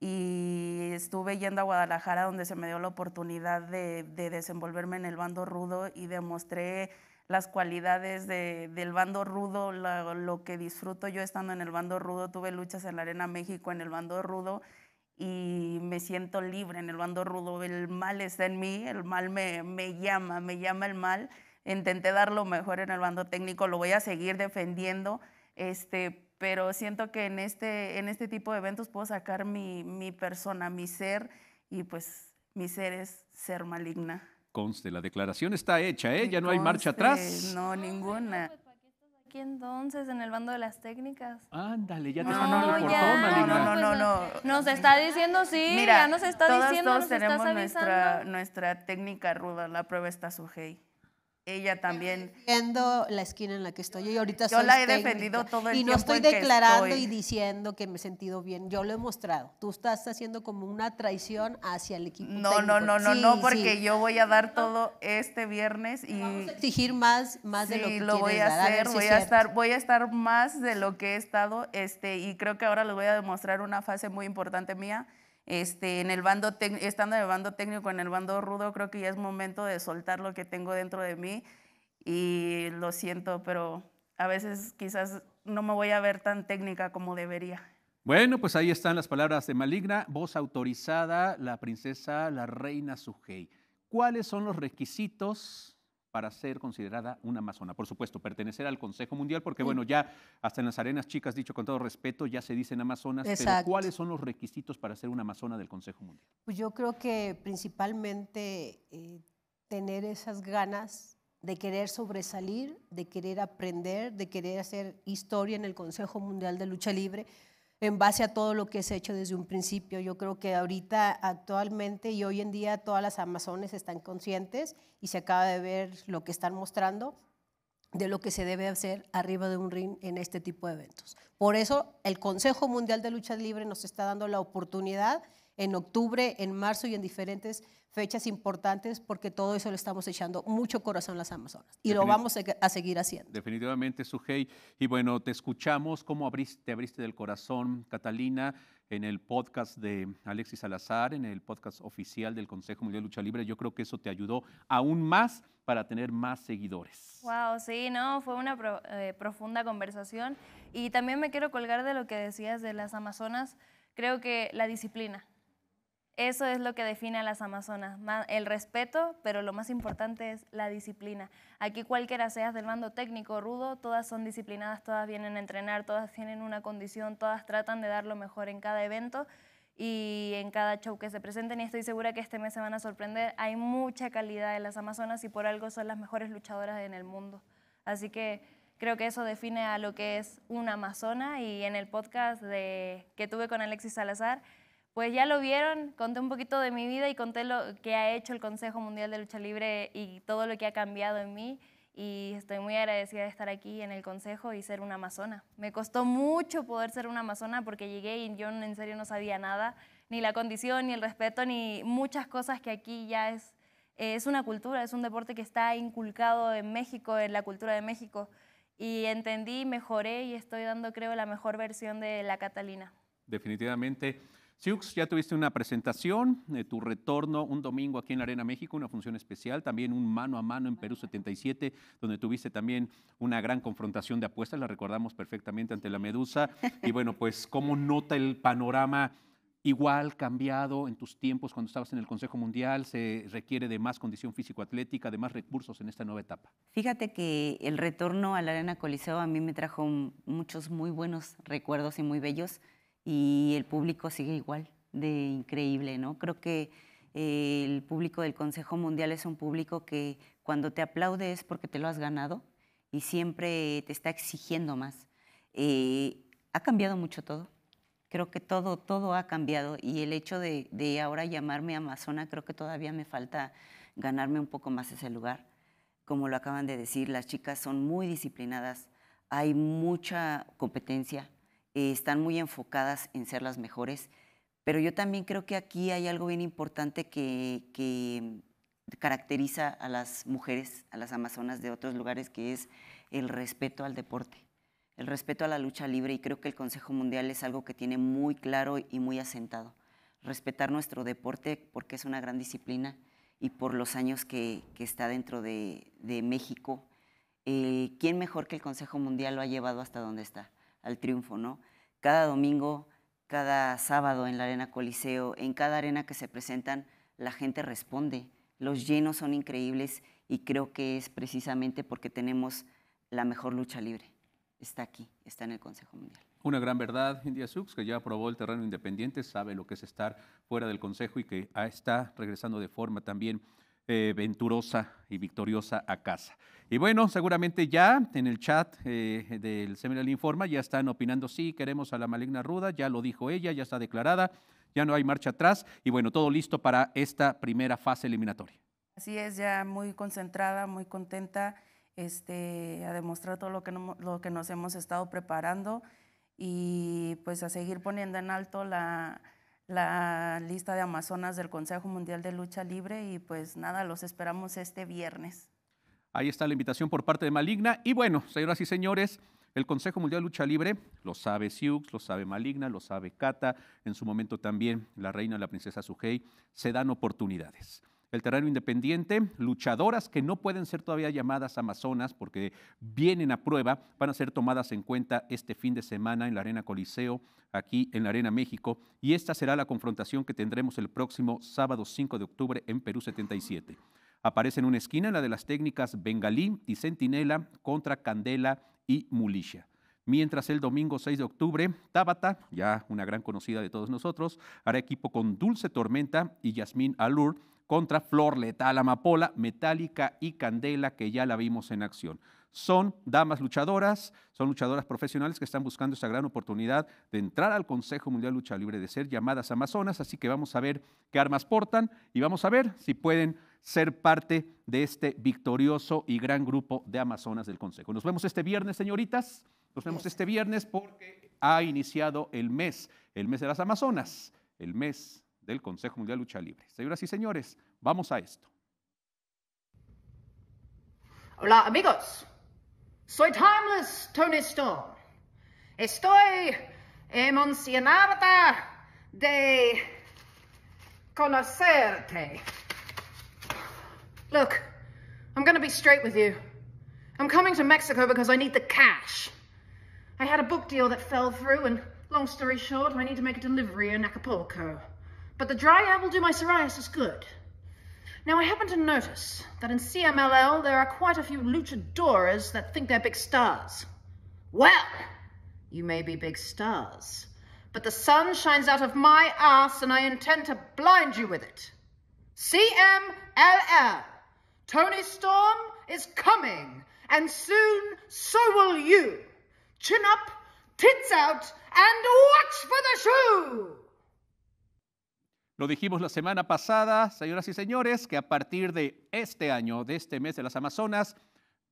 y estuve yendo a Guadalajara donde se me dio la oportunidad de, de desenvolverme en el bando rudo y demostré las cualidades de- del bando rudo, lo que disfruto yo estando en el bando rudo. Tuve luchas en la Arena México en el bando rudo y me siento libre en el bando rudo. El mal está en mí, el mal me, me llama, me llama el mal. Intenté dar lo mejor en el bando técnico, lo voy a seguir defendiendo, este, pero siento que en este, en este tipo de eventos puedo sacar mi, mi persona, mi ser, y pues mi ser es ser maligna.
Conste, la declaración está hecha, ¿eh? Ya no hay marcha atrás.
No, ninguna.
Aquí entonces, en el bando de las técnicas.
Ándale, ya te
No,
están dando el cortón, maligna.
no, no, no.
Nos está diciendo sí,
Mira,
ya nos está
todos,
diciendo,
todos
nos
tenemos
estás
nuestra, nuestra técnica ruda. La prueba está Sujei. Ella también.
Viendo la esquina en la que estoy. Yo ahorita
Yo
soy
la he defendido todo el
Y no
tiempo
estoy
en que
declarando
estoy.
y diciendo que me he sentido bien. Yo lo he mostrado. Tú estás haciendo como una traición hacia el equipo
No, no,
técnico.
no, no,
Sí,
no, porque
sí.
yo voy a dar todo este viernes y
exigir más, más de lo que
lo voy a
dar. A ver
hacer,
si
voy
es
a estar, voy a estar más de lo que he estado, este, y creo que ahora les voy a demostrar una fase muy importante mía. Este, en el bando estando en el bando técnico, en el bando rudo, creo que ya es momento de soltar lo que tengo dentro de mí y lo siento, pero a veces quizás no me voy a ver tan técnica como debería.
Bueno, pues ahí están las palabras de Maligna, voz autorizada, la princesa, la reina Sujei. ¿Cuáles son los requisitos para ser considerada una amazona? Por supuesto, pertenecer al Consejo Mundial, porque bueno, ya hasta en las arenas chicas, dicho con todo respeto, ya se dicen amazonas, pero. ¿cuáles son los requisitos para ser una amazona del Consejo Mundial?
Pues yo creo que principalmente eh, tener esas ganas de querer sobresalir, de querer aprender, de querer hacer historia en el Consejo Mundial de Lucha Libre en base a todo lo que ha hecho desde un principio. Yo creo que ahorita, actualmente y hoy en día todas las amazones están conscientes y se acaba de ver lo que están mostrando de lo que se debe hacer arriba de un ring en este tipo de eventos. Por eso el Consejo Mundial de Lucha Libre nos está dando la oportunidad en octubre, en marzo y en diferentes fechas importantes, porque todo eso le estamos echando mucho corazón a las Amazonas y lo vamos a a seguir haciendo.
Definitivamente, Sujei. Y bueno, te escuchamos, cómo abriste, te abriste del corazón, Catalina, en el podcast de Alexis Salazar, en el podcast oficial del Consejo Mundial de Lucha Libre. Yo creo que eso te ayudó aún más para tener más seguidores.
Wow, sí, no, fue una pro- eh, profunda conversación. Y también me quiero colgar de lo que decías de las Amazonas. Creo que la disciplina. Eso es lo que define a las Amazonas. ma- El respeto, pero lo más importante es la disciplina. Aquí cualquiera seas del mando técnico rudo, todas son disciplinadas, todas vienen a entrenar, todas tienen una condición, todas tratan de dar lo mejor en cada evento y en cada show que se presenten y estoy segura que este mes se van a sorprender. Hay mucha calidad en las Amazonas y por algo son las mejores luchadoras en el mundo. Así que creo que eso define a lo que es una Amazona y en el podcast que tuve con Alexis Salazar, pues ya lo vieron, conté un poquito de mi vida y conté lo que ha hecho el Consejo Mundial de Lucha Libre y todo lo que ha cambiado en mí y estoy muy agradecida de estar aquí en el Consejo y ser una amazona. Me costó mucho poder ser una amazona porque llegué y yo en serio no sabía nada, ni la condición, ni el respeto, ni muchas cosas que aquí ya es, es una cultura, es un deporte que está inculcado en México, en la cultura de México. Y entendí, mejoré y estoy dando, creo, la mejor versión de la Catalina.
Definitivamente. Siux, ya tuviste una presentación, de tu retorno un domingo aquí en la Arena México, una función especial, también un mano a mano en Perú 77, donde tuviste también una gran confrontación de apuestas, la recordamos perfectamente ante la Medusa. Y bueno, pues, ¿cómo nota el panorama igual, cambiado en tus tiempos cuando estabas en el Consejo Mundial? ¿Se requiere de más condición físico-atlética, de más recursos en esta nueva etapa?
Fíjate que el retorno a la Arena Coliseo a mí me trajo muchos muy buenos recuerdos y muy bellos y el público sigue igual de increíble, ¿no? Creo que eh, el público del Consejo Mundial es un público que cuando te aplaude es porque te lo has ganado y siempre te está exigiendo más. Eh, ha cambiado mucho todo. Creo que todo, todo ha cambiado y el hecho de, de ahora llamarme Amazona, creo que todavía me falta ganarme un poco más ese lugar. Como lo acaban de decir, las chicas son muy disciplinadas, hay mucha competencia, eh, están muy enfocadas en ser las mejores, pero yo también creo que aquí hay algo bien importante que, caracteriza a las mujeres, a las amazonas de otros lugares, que es el respeto al deporte el respeto a la lucha libre y creo que el Consejo Mundial es algo que tiene muy claro y muy asentado. Respetar nuestro deporte porque es una gran disciplina y por los años que, está dentro de, de México. Eh, ¿Quién mejor que el Consejo Mundial lo ha llevado hasta donde está? Al triunfo, ¿no? Cada domingo, cada sábado en la Arena Coliseo, en cada arena que se presentan, la gente responde. Los llenos son increíbles y creo que es precisamente porque tenemos la mejor lucha libre está aquí, está en el Consejo Mundial.
Una gran verdad, India Sux, que ya aprobó el terreno independiente, sabe lo que es estar fuera del Consejo y que está regresando de forma también eh, venturosa y victoriosa a casa. Y bueno, seguramente ya en el chat eh, del Seminal Informa ya están opinando, sí, queremos a la maligna ruda, ya lo dijo ella, ya está declarada, ya no hay marcha atrás y bueno, todo listo para esta primera fase eliminatoria.
Así es, ya muy concentrada, muy contenta este, a demostrar todo lo que, no- lo que nos hemos estado preparando y pues a seguir poniendo en alto la, la lista de Amazonas del Consejo Mundial de Lucha Libre y pues nada, los esperamos este viernes.
Ahí está la invitación por parte de Maligna. Y bueno, señoras y señores, el Consejo Mundial de Lucha Libre lo sabe Siux, lo sabe Maligna, lo sabe Kata, en su momento también la reina, la princesa Sujei, se dan oportunidades. El terreno independiente, luchadoras que no pueden ser todavía llamadas amazonas porque vienen a prueba, van a ser tomadas en cuenta este fin de semana en la Arena Coliseo, aquí en la Arena México, y esta será la confrontación que tendremos el próximo sábado 5 de octubre en Perú 77. Aparece en una esquina la de las técnicas Bengalí y Centinela contra Candela y Mulisha. Mientras el domingo 6 de octubre, Tabata, ya una gran conocida de todos nosotros, hará equipo con Dulce Tormenta y Yasmín Alur contra Flor Letal Amapola, Metálica y Candela, que ya la vimos en acción. Son damas luchadoras, son luchadoras profesionales que están buscando esa gran oportunidad de entrar al Consejo Mundial de Lucha Libre, de ser llamadas Amazonas, así que vamos a ver qué armas portan y vamos a ver si pueden ser parte de este victorioso y gran grupo de Amazonas del Consejo. Nos vemos este viernes, señoritas. Nos vemos este viernes porque ha iniciado el mes, el mes de las Amazonas, el mes del Consejo Mundial de Lucha Libre. Señoras y señores, vamos a esto.
Hola amigos, soy Timeless Tony Storm. Estoy emocionada de conocerte. Look, I'm gonna be straight with you. I'm coming to Mexico because I need the cash. I had a book deal that fell through, and long story short, I need to make a delivery in Acapulco. But the dry air will do my psoriasis good. Now, I happen to notice that in CMLL there are quite a few luchadoras that think they're big stars. Well, you may be big stars, but the sun shines out of my ass and I intend to blind you with it. CMLL. Tony Storm is coming, and soon so will you. Chin up, tits out, and watch for the shoe!
Lo dijimos la semana pasada, señoras y señores, que a partir de este año, de este mes de las Amazonas,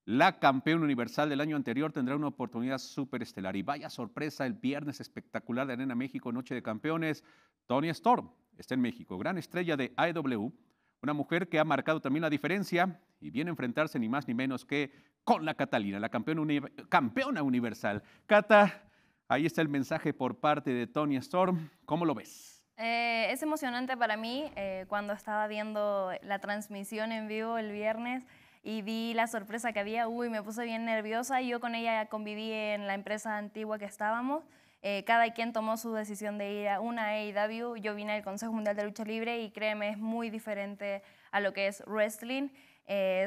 la campeona universal del año anterior tendrá una oportunidad súper estelar. Y vaya sorpresa, el viernes espectacular de Arena México, Noche de Campeones, Tony Storm está en México, gran estrella de AEW, una mujer que ha marcado también la diferencia y viene a enfrentarse ni más ni menos que con la Catalina, la campeona, campeona universal. Cata, ahí está el mensaje por parte de Tony Storm. ¿Cómo lo ves?
Eh, es emocionante para mí eh, cuando estaba viendo la transmisión en vivo el viernes y vi la sorpresa que había, uy, me puse bien nerviosa. Yo con ella conviví en la empresa antigua que estábamos. Eh, cada quien tomó su decisión de ir a una AEW. Yo vine al Consejo Mundial de Lucha Libre y créeme, es muy diferente a lo que es wrestling.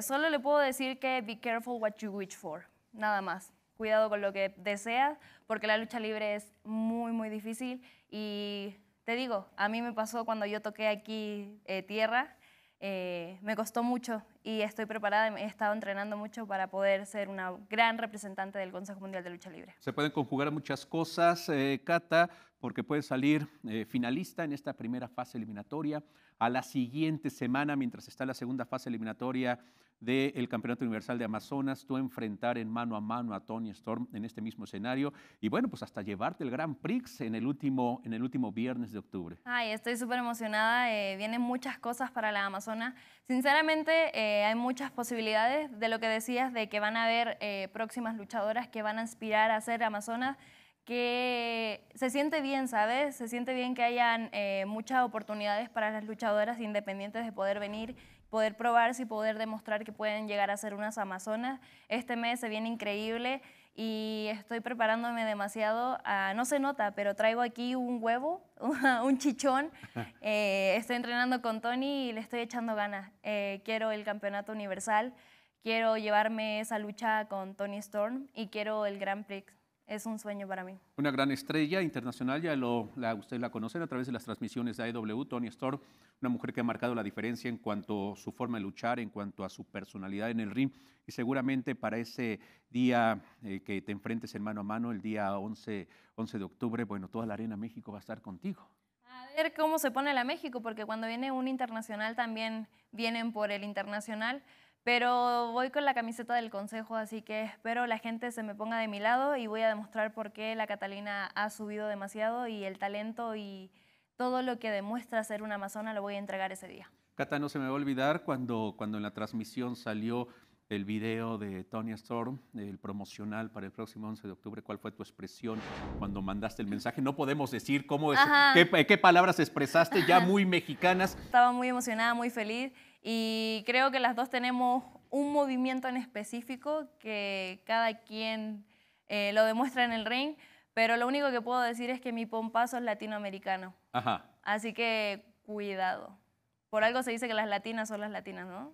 solo le puedo decir que be careful what you wish for, nada más. Cuidado con lo que deseas, porque la lucha libre es muy, muy difícil y te digo, a mí me pasó cuando yo toqué aquí eh, tierra, eh, me costó mucho y estoy preparada, he estado entrenando mucho para poder ser una gran representante del Consejo Mundial de Lucha Libre.
Se pueden conjugar muchas cosas, eh, Cata, porque puedes salir finalista en esta primera fase eliminatoria. A la siguiente semana, mientras está la segunda fase eliminatoria, del Campeonato Universal de Amazonas, tú enfrentar en mano a mano a Tony Storm en este mismo escenario y bueno, pues hasta llevarte el Grand Prix en el último, en el último viernes de octubre.
Ay, estoy súper emocionada, eh, vienen muchas cosas para la Amazonas. Sinceramente, eh, hay muchas posibilidades de lo que decías, de que van a haber eh, próximas luchadoras que van a aspirar a ser Amazonas que se siente bien, ¿sabes? Se siente bien que hayan muchas oportunidades para las luchadoras independientes de poder venir poder probarse y poder demostrar que pueden llegar a ser unas amazonas. Este mes se viene increíble y estoy preparándome demasiado. no se nota, pero traigo aquí un huevo, un chichón. Eh, estoy entrenando con Tony y le estoy echando ganas. Eh, quiero el campeonato universal, quiero llevarme esa lucha con Tony Storm y quiero el Grand Prix es un sueño para mí.
Una gran estrella internacional, ya lo, la, ustedes la conocen a través de las transmisiones de AEW, Tony Storm, una mujer que ha marcado la diferencia en cuanto a su forma de luchar, en cuanto a su personalidad en el ring, y seguramente para ese día eh, que te enfrentes en mano a mano, el día 11, 11 de octubre, bueno, toda la Arena México va a estar contigo.
A ver cómo se pone la México, porque cuando viene un internacional también vienen por el internacional. Pero voy con la camiseta del consejo, así que espero la gente se me ponga de mi lado y voy a demostrar por qué la Catalina ha subido demasiado y el talento y todo lo que demuestra ser una amazona lo voy a entregar ese día.
Cata, no se me va a olvidar cuando, cuando en la transmisión salió el video de Tony Storm, el promocional para el próximo 11 de octubre. ¿Cuál fue tu expresión cuando mandaste el mensaje? No podemos decir cómo, qué, qué, palabras expresaste, ya muy mexicanas.
Estaba muy emocionada, muy feliz y creo que las dos tenemos un movimiento en específico que cada quien eh, lo demuestra en el ring, pero lo único que puedo decir es que mi pompazo es latinoamericano.
Ajá.
Así que cuidado. Por algo se dice que las latinas son las latinas, ¿no?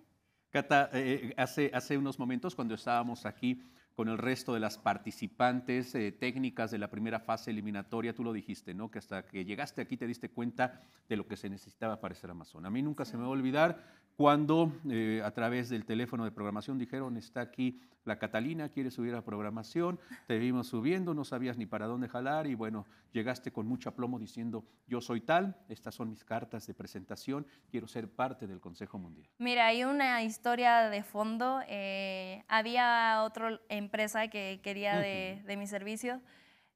Cata, eh, eh, hace, hace unos momentos cuando estábamos aquí con el resto de las participantes eh, técnicas de la primera fase eliminatoria, tú lo dijiste, ¿no? Que hasta que llegaste aquí te diste cuenta de lo que se necesitaba para ser Amazon. A mí nunca se me va a olvidar cuando eh, a través del teléfono de programación dijeron, está aquí la Catalina, quiere subir a programación, te vimos subiendo, no sabías ni para dónde jalar y bueno, llegaste con mucho aplomo diciendo, yo soy tal, estas son mis cartas de presentación, quiero ser parte del Consejo Mundial.
Mira, hay una historia de fondo, eh, había otra empresa que quería de, de mis servicios,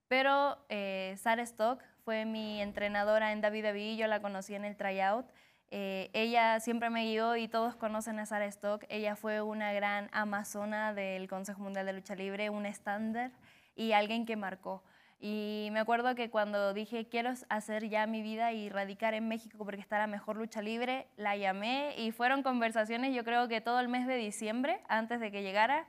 pero eh, Stock fue mi entrenadora en WWE, yo la conocí en el tryout. Eh, ella siempre me guió y todos conocen a Sarah Stock. Ella fue una gran amazona del Consejo Mundial de Lucha Libre, un estándar y alguien que marcó. Y me acuerdo que cuando dije quiero hacer ya mi vida y radicar en México porque está la mejor lucha libre, la llamé y fueron conversaciones yo creo que todo el mes de diciembre antes de que llegara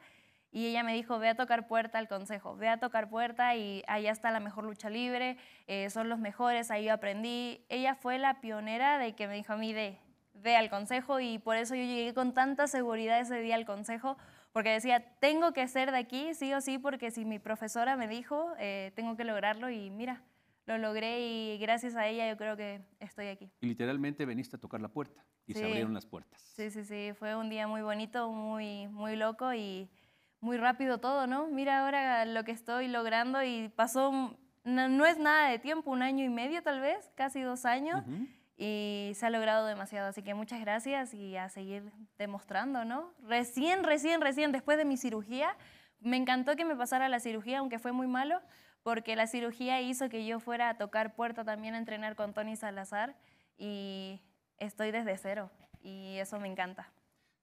y ella me dijo, ve a tocar puerta al consejo, ve a tocar puerta y allá está la mejor lucha libre, eh, son los mejores, ahí aprendí. Ella fue la pionera de que me dijo a mí, de, ve al consejo y por eso yo llegué con tanta seguridad ese día al consejo, porque decía, tengo que ser de aquí, sí o sí, porque si mi profesora me dijo, eh, tengo que lograrlo y mira, lo logré y gracias a ella yo creo que estoy aquí.
Y literalmente veniste a tocar la puerta y se
Sí.
abrieron las puertas.
Sí, sí, sí, fue un día muy bonito, muy, muy loco y muy rápido todo, ¿no? Mira ahora lo que estoy logrando y pasó, no, no es nada de tiempo, un año y medio tal vez, casi dos años, y se ha logrado demasiado, así que muchas gracias y a seguir demostrando, ¿no? Recién, recién, recién, después de mi cirugía, me encantó que me pasara la cirugía, aunque fue muy malo, porque la cirugía hizo que yo fuera a tocar puerta también a entrenar con Tony Salazar y estoy desde cero y eso me encanta.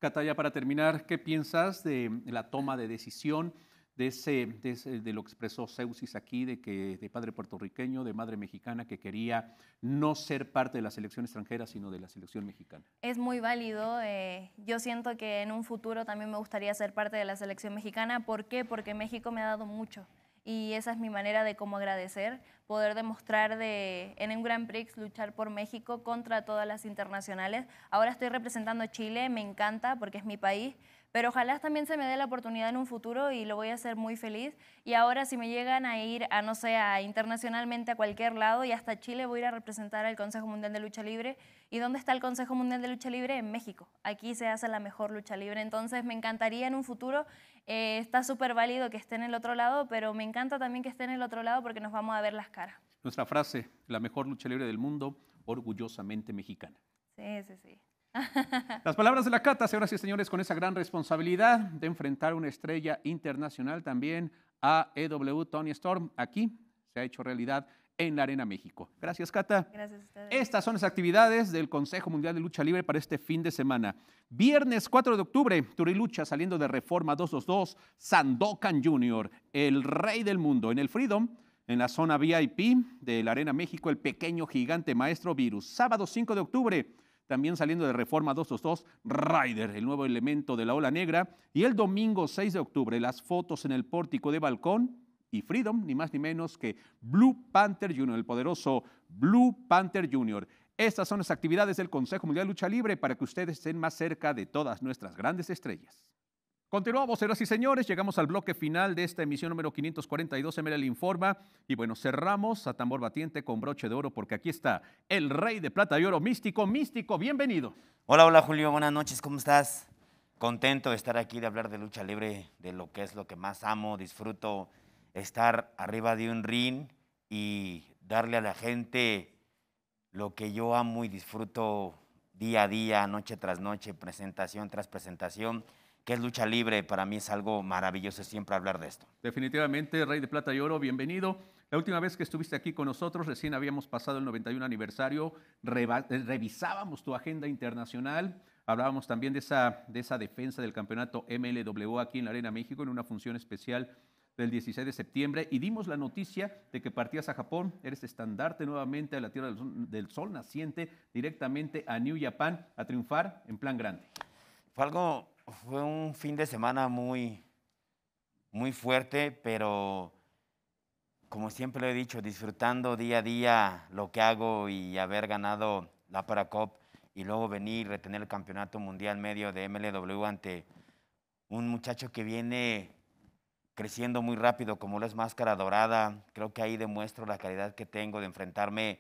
Cata, ya para terminar, ¿qué piensas de la toma de decisión de, lo que expresó Seusis aquí, de que de padre puertorriqueño, de madre mexicana, que quería no ser parte de la selección extranjera, sino de la selección mexicana?
Es muy válido. eh, yo siento que en un futuro también me gustaría ser parte de la selección mexicana. ¿Por qué? Porque México me ha dado mucho. Y esa es mi manera de cómo agradecer, poder demostrar de, en un Grand Prix, luchar por México contra todas las internacionales. Ahora estoy representando a Chile, me encanta porque es mi país, pero ojalá también se me dé la oportunidad en un futuro y lo voy a hacer muy feliz. Y ahora si me llegan a ir a, no sé, a internacionalmente a cualquier lado y hasta Chile voy a ir a representar al Consejo Mundial de Lucha Libre. ¿Y dónde está el Consejo Mundial de Lucha Libre? En México. Aquí se hace la mejor lucha libre. Entonces me encantaría en un futuro, eh, está súper válido que esté en el otro lado, pero me encanta también que esté en el otro lado porque nos vamos a ver las caras.
Nuestra frase, la mejor lucha libre del mundo, orgullosamente mexicana.
Sí, sí, sí.
Las palabras de la Cata, señoras y señores, con esa gran responsabilidad de enfrentar una estrella internacional también a EW Tony Storm. Aquí se ha hecho realidad en la Arena México. Gracias, Cata.
Gracias a ustedes.
Estas son las actividades del Consejo Mundial de Lucha Libre para este fin de semana. Viernes 4 de octubre, Turilucha saliendo de Reforma 222, Sandokan Jr., el rey del mundo. En el Freedom, en la zona VIP de la Arena México, el pequeño gigante maestro Virus. Sábado 5 de octubre, también saliendo de Reforma 222, Rider, el nuevo elemento de la ola negra. Y el domingo 6 de octubre, las fotos en el pórtico de balcón y Freedom, ni más ni menos que Blue Panther Jr., el poderoso Blue Panther Jr. Estas son las actividades del Consejo Mundial de Lucha Libre para que ustedes estén más cerca de todas nuestras grandes estrellas. Continuamos, señoras y señores, llegamos al bloque final de esta emisión número 542, MLL Informa, y bueno, cerramos a tambor batiente con broche de oro porque aquí está el rey de plata y oro místico, místico, bienvenido.
Hola, hola Julio, buenas noches, ¿cómo estás? Contento de estar aquí, de hablar de lucha libre, de lo que es lo que más amo, disfruto estar arriba de un ring y darle a la gente lo que yo amo y disfruto día a día, noche tras noche, presentación tras presentación, que es lucha libre. Para mí es algo maravilloso siempre hablar de esto.
Definitivamente, Rey de Plata y Oro, bienvenido. La última vez que estuviste aquí con nosotros, recién habíamos pasado el 91 aniversario, eh, revisábamos tu agenda internacional, hablábamos también de esa, de esa defensa del campeonato MLW aquí en la Arena México en una función especial del 16 de septiembre y dimos la noticia de que partías a Japón, eres estandarte nuevamente a la Tierra del Sol, naciente, directamente a New Japan a triunfar en plan grande.
Fue algo, fue un fin de semana muy, muy fuerte, pero como siempre lo he dicho, disfrutando día a día lo que hago y haber ganado la Paracop y luego venir y retener el campeonato mundial medio de MLW ante un muchacho que viene creciendo muy rápido como lo es Máscara Dorada. Creo que ahí demuestro la calidad que tengo de enfrentarme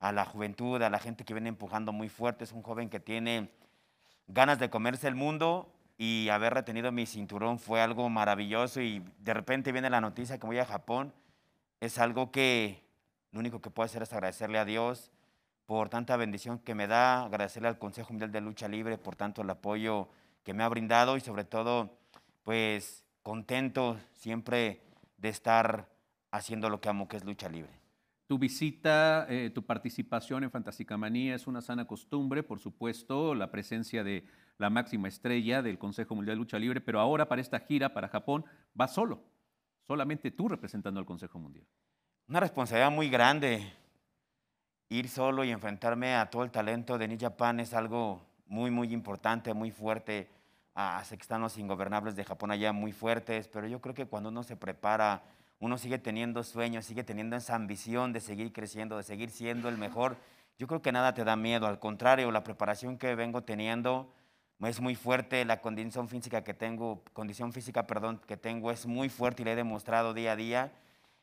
a la juventud, a la gente que viene empujando muy fuerte. Es un joven que tiene ganas de comerse el mundo y haber retenido mi cinturón fue algo maravilloso y de repente viene la noticia que voy a Japón. Es algo que lo único que puedo hacer es agradecerle a Dios por tanta bendición que me da, agradecerle al Consejo Mundial de Lucha Libre por tanto el apoyo que me ha brindado y sobre todo, pues contento siempre de estar haciendo lo que amo, que es lucha libre.
Tu visita, eh, tu participación en Fantasicamanía es una sana costumbre, por supuesto, la presencia de la máxima estrella del Consejo Mundial de Lucha Libre, pero ahora para esta gira para Japón vas solo, solamente tú representando al Consejo Mundial.
Una responsabilidad muy grande. Ir solo y enfrentarme a todo el talento de New Japan es algo muy, muy importante, muy fuerte. Ah, sé que están los ingobernables de Japón allá muy fuertes, pero yo creo que cuando uno se prepara, uno sigue teniendo sueños, sigue teniendo esa ambición de seguir creciendo, de seguir siendo el mejor. Yo creo que nada te da miedo, al contrario, la preparación que vengo teniendo es muy fuerte, la condición física que tengo, condición física, perdón, que tengo es muy fuerte y la he demostrado día a día.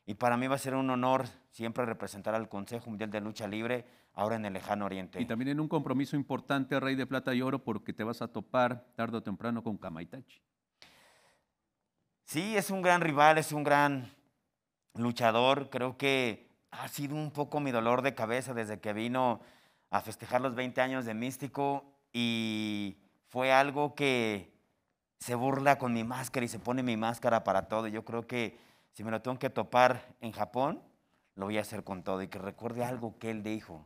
Y para mí va a ser un honor siempre representar al Consejo Mundial de Lucha Libre, ahora en el lejano oriente.
Y también en un compromiso importante, Rey de Plata y Oro, porque te vas a topar tarde o temprano con Kamaitachi.
Sí, es un gran rival, es un gran luchador. Creo que ha sido un poco mi dolor de cabeza desde que vino a festejar los 20 años de Místico y fue algo que se burla con mi máscara y se pone mi máscara para todo. Yo creo que si me lo tengo que topar en Japón, lo voy a hacer con todo y que recuerde algo que él dijo,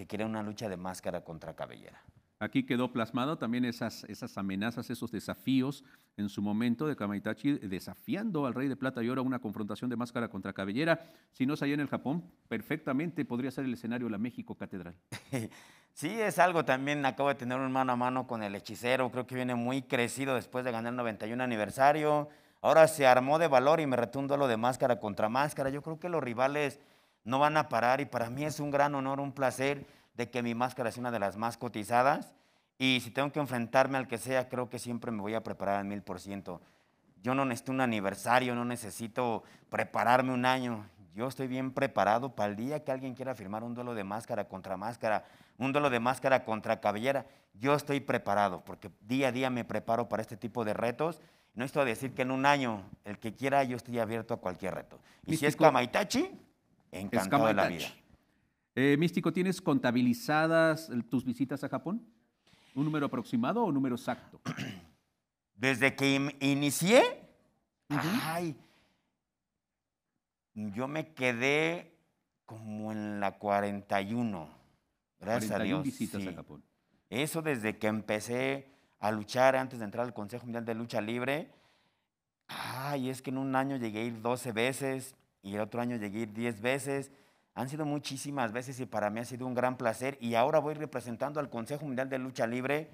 que quería una lucha de máscara contra cabellera.
Aquí quedó plasmado también esas, esas amenazas, esos desafíos en su momento de Kamaitachi desafiando al Rey de Plata y Oro a una confrontación de máscara contra cabellera. Si no es allá en el Japón, perfectamente podría ser el escenario de la México Catedral.
Sí, es algo también, acabo de tener un mano a mano con el hechicero, creo que viene muy crecido después de ganar el 91 aniversario. Ahora se armó de valor y me retó un duelo de máscara contra máscara. Yo creo que los rivales no van a parar y para mí es un gran honor, un placer de que mi máscara sea una de las más cotizadas. Y si tengo que enfrentarme al que sea, creo que siempre me voy a preparar al mil por ciento. Yo no necesito un aniversario, no necesito prepararme un año. Yo estoy bien preparado para el día que alguien quiera firmar un duelo de máscara contra máscara, un duelo de máscara contra cabellera. Yo estoy preparado porque día a día me preparo para este tipo de retos no estoy a decir que en un año, el que quiera, yo estoy abierto a cualquier reto. Y si es Kamaitachi, encantado de la vida.
Eh, Místico, ¿tienes contabilizadas tus visitas a Japón? ¿Un número aproximado o un número exacto?
Desde que inicié, ay, yo me quedé como en la 41. Gracias 41 a Dios.
visitas a Japón.
Eso desde que empecé a luchar antes de entrar al Consejo Mundial de Lucha Libre. Ay, es que en un año llegué a ir 12 veces y el otro año llegué a ir 10 veces. Han sido muchísimas veces y para mí ha sido un gran placer. Y ahora voy representando al Consejo Mundial de Lucha Libre.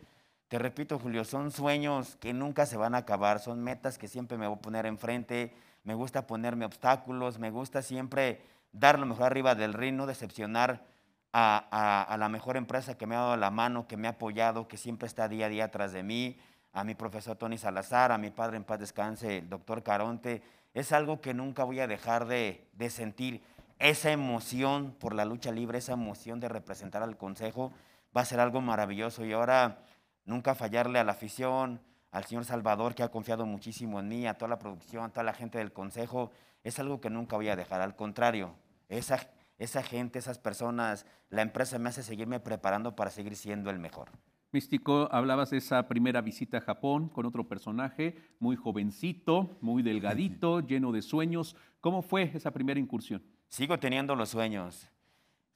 Te repito, Julio, son sueños que nunca se van a acabar, son metas que siempre me voy a poner enfrente. Me gusta ponerme obstáculos, me gusta siempre dar lo mejor arriba del ring, no decepcionar a, la mejor empresa que me ha dado la mano, que me ha apoyado, que siempre está día a día atrás de mí, a mi profesor Tony Salazar, a mi padre en paz descanse, el doctor Caronte. Es algo que nunca voy a dejar de, sentir. Esa emoción por la lucha libre, esa emoción de representar al Consejo, va a ser algo maravilloso. Y ahora nunca fallarle a la afición, al señor Salvador, que ha confiado muchísimo en mí, a toda la producción, a toda la gente del Consejo, es algo que nunca voy a dejar. Al contrario, esa esa gente, esas personas, la empresa me hace seguirme preparando para seguir siendo el mejor.
Místico, hablabas de esa primera visita a Japón con otro personaje, muy jovencito, muy delgadito, lleno de sueños. ¿Cómo fue esa primera incursión?
Sigo teniendo los sueños.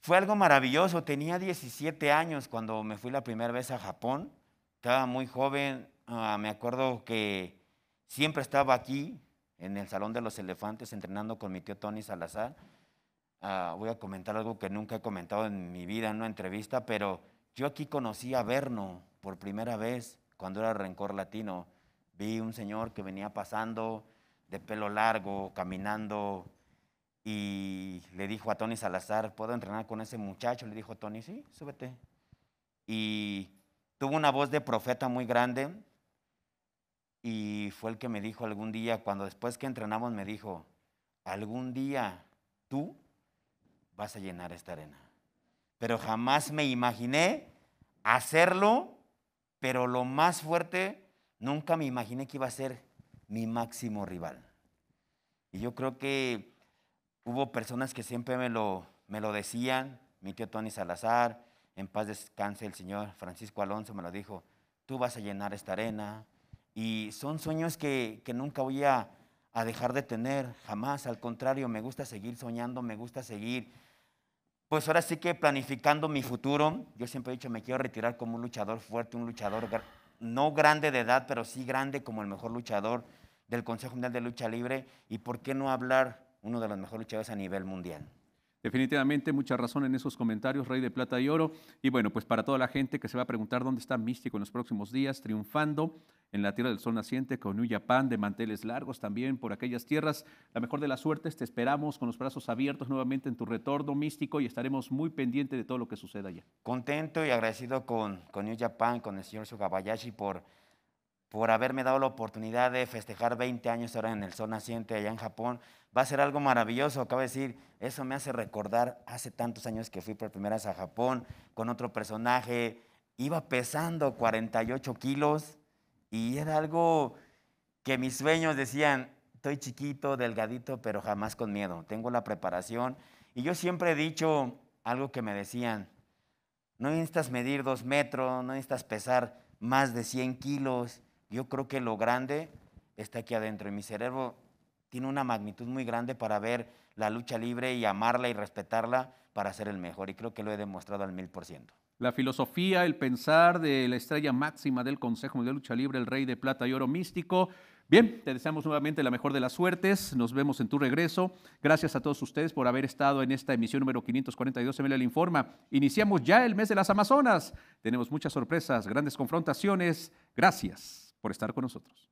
Fue algo maravilloso. Tenía 17 años cuando me fui la primera vez a Japón. Estaba muy joven. Ah, me acuerdo que siempre estaba aquí, en el Salón de los Elefantes, entrenando con mi tío Tony Salazar Ah, voy a comentar algo que nunca he comentado en mi vida en una entrevista, pero yo aquí conocí a Berno por primera vez cuando era Rencor Latino. Vi un señor que venía pasando de pelo largo, caminando, y le dijo a Tony Salazar, ¿puedo entrenar con ese muchacho? Le dijo Tony, sí, súbete. Y tuvo una voz de profeta muy grande y fue el que me dijo algún día, cuando después que entrenamos, me dijo, algún día tú vas a llenar esta arena. Pero jamás me imaginé hacerlo, pero lo más fuerte, nunca me imaginé que iba a ser mi máximo rival. Y yo creo que hubo personas que siempre me lo, me lo decían, mi tío Tony Salazar, en paz descanse el señor Francisco Alonso me lo dijo, tú vas a llenar esta arena. Y son sueños que, que nunca voy a, a dejar de tener, jamás, al contrario, me gusta seguir soñando, me gusta seguir pues ahora sí que planificando mi futuro, yo siempre he dicho, me quiero retirar como un luchador fuerte, un luchador no grande de edad, pero sí grande como el mejor luchador del Consejo Mundial de Lucha Libre. ¿Y por qué no hablar uno de los mejores luchadores a nivel mundial?
Definitivamente mucha razón en esos comentarios, Rey de Plata y Oro. Y bueno, pues para toda la gente que se va a preguntar dónde está Místico en los próximos días, triunfando en la Tierra del Sol Naciente con New Japan de manteles largos también por aquellas tierras. La mejor de las suertes, te esperamos con los brazos abiertos nuevamente en tu retorno místico y estaremos muy pendientes de todo lo que suceda allá.
Contento y agradecido con, New Japan, con el señor Sugabayashi por, por haberme dado la oportunidad de festejar 20 años ahora en el Sol Naciente allá en Japón. Va a ser algo maravilloso, acabo de decir, eso me hace recordar hace tantos años que fui por primera vez a Japón con otro personaje, iba pesando 48 kilos y era algo que mis sueños decían, estoy chiquito, delgadito, pero jamás con miedo, tengo la preparación. Y yo siempre he dicho algo que me decían, no necesitas medir dos metros, no necesitas pesar más de 100 kilos. Yo creo que lo grande está aquí adentro y mi cerebro tiene una magnitud muy grande para ver la lucha libre y amarla y respetarla para ser el mejor. Y creo que lo he demostrado al mil por ciento.
La filosofía, el pensar de la estrella máxima del Consejo de Lucha Libre, el Rey de Plata y Oro Místico. Bien, te deseamos nuevamente la mejor de las suertes. Nos vemos en tu regreso. Gracias a todos ustedes por haber estado en esta emisión número 542 de MLL Informa. Iniciamos ya el mes de las Amazonas. Tenemos muchas sorpresas, grandes confrontaciones. Gracias por estar con nosotros.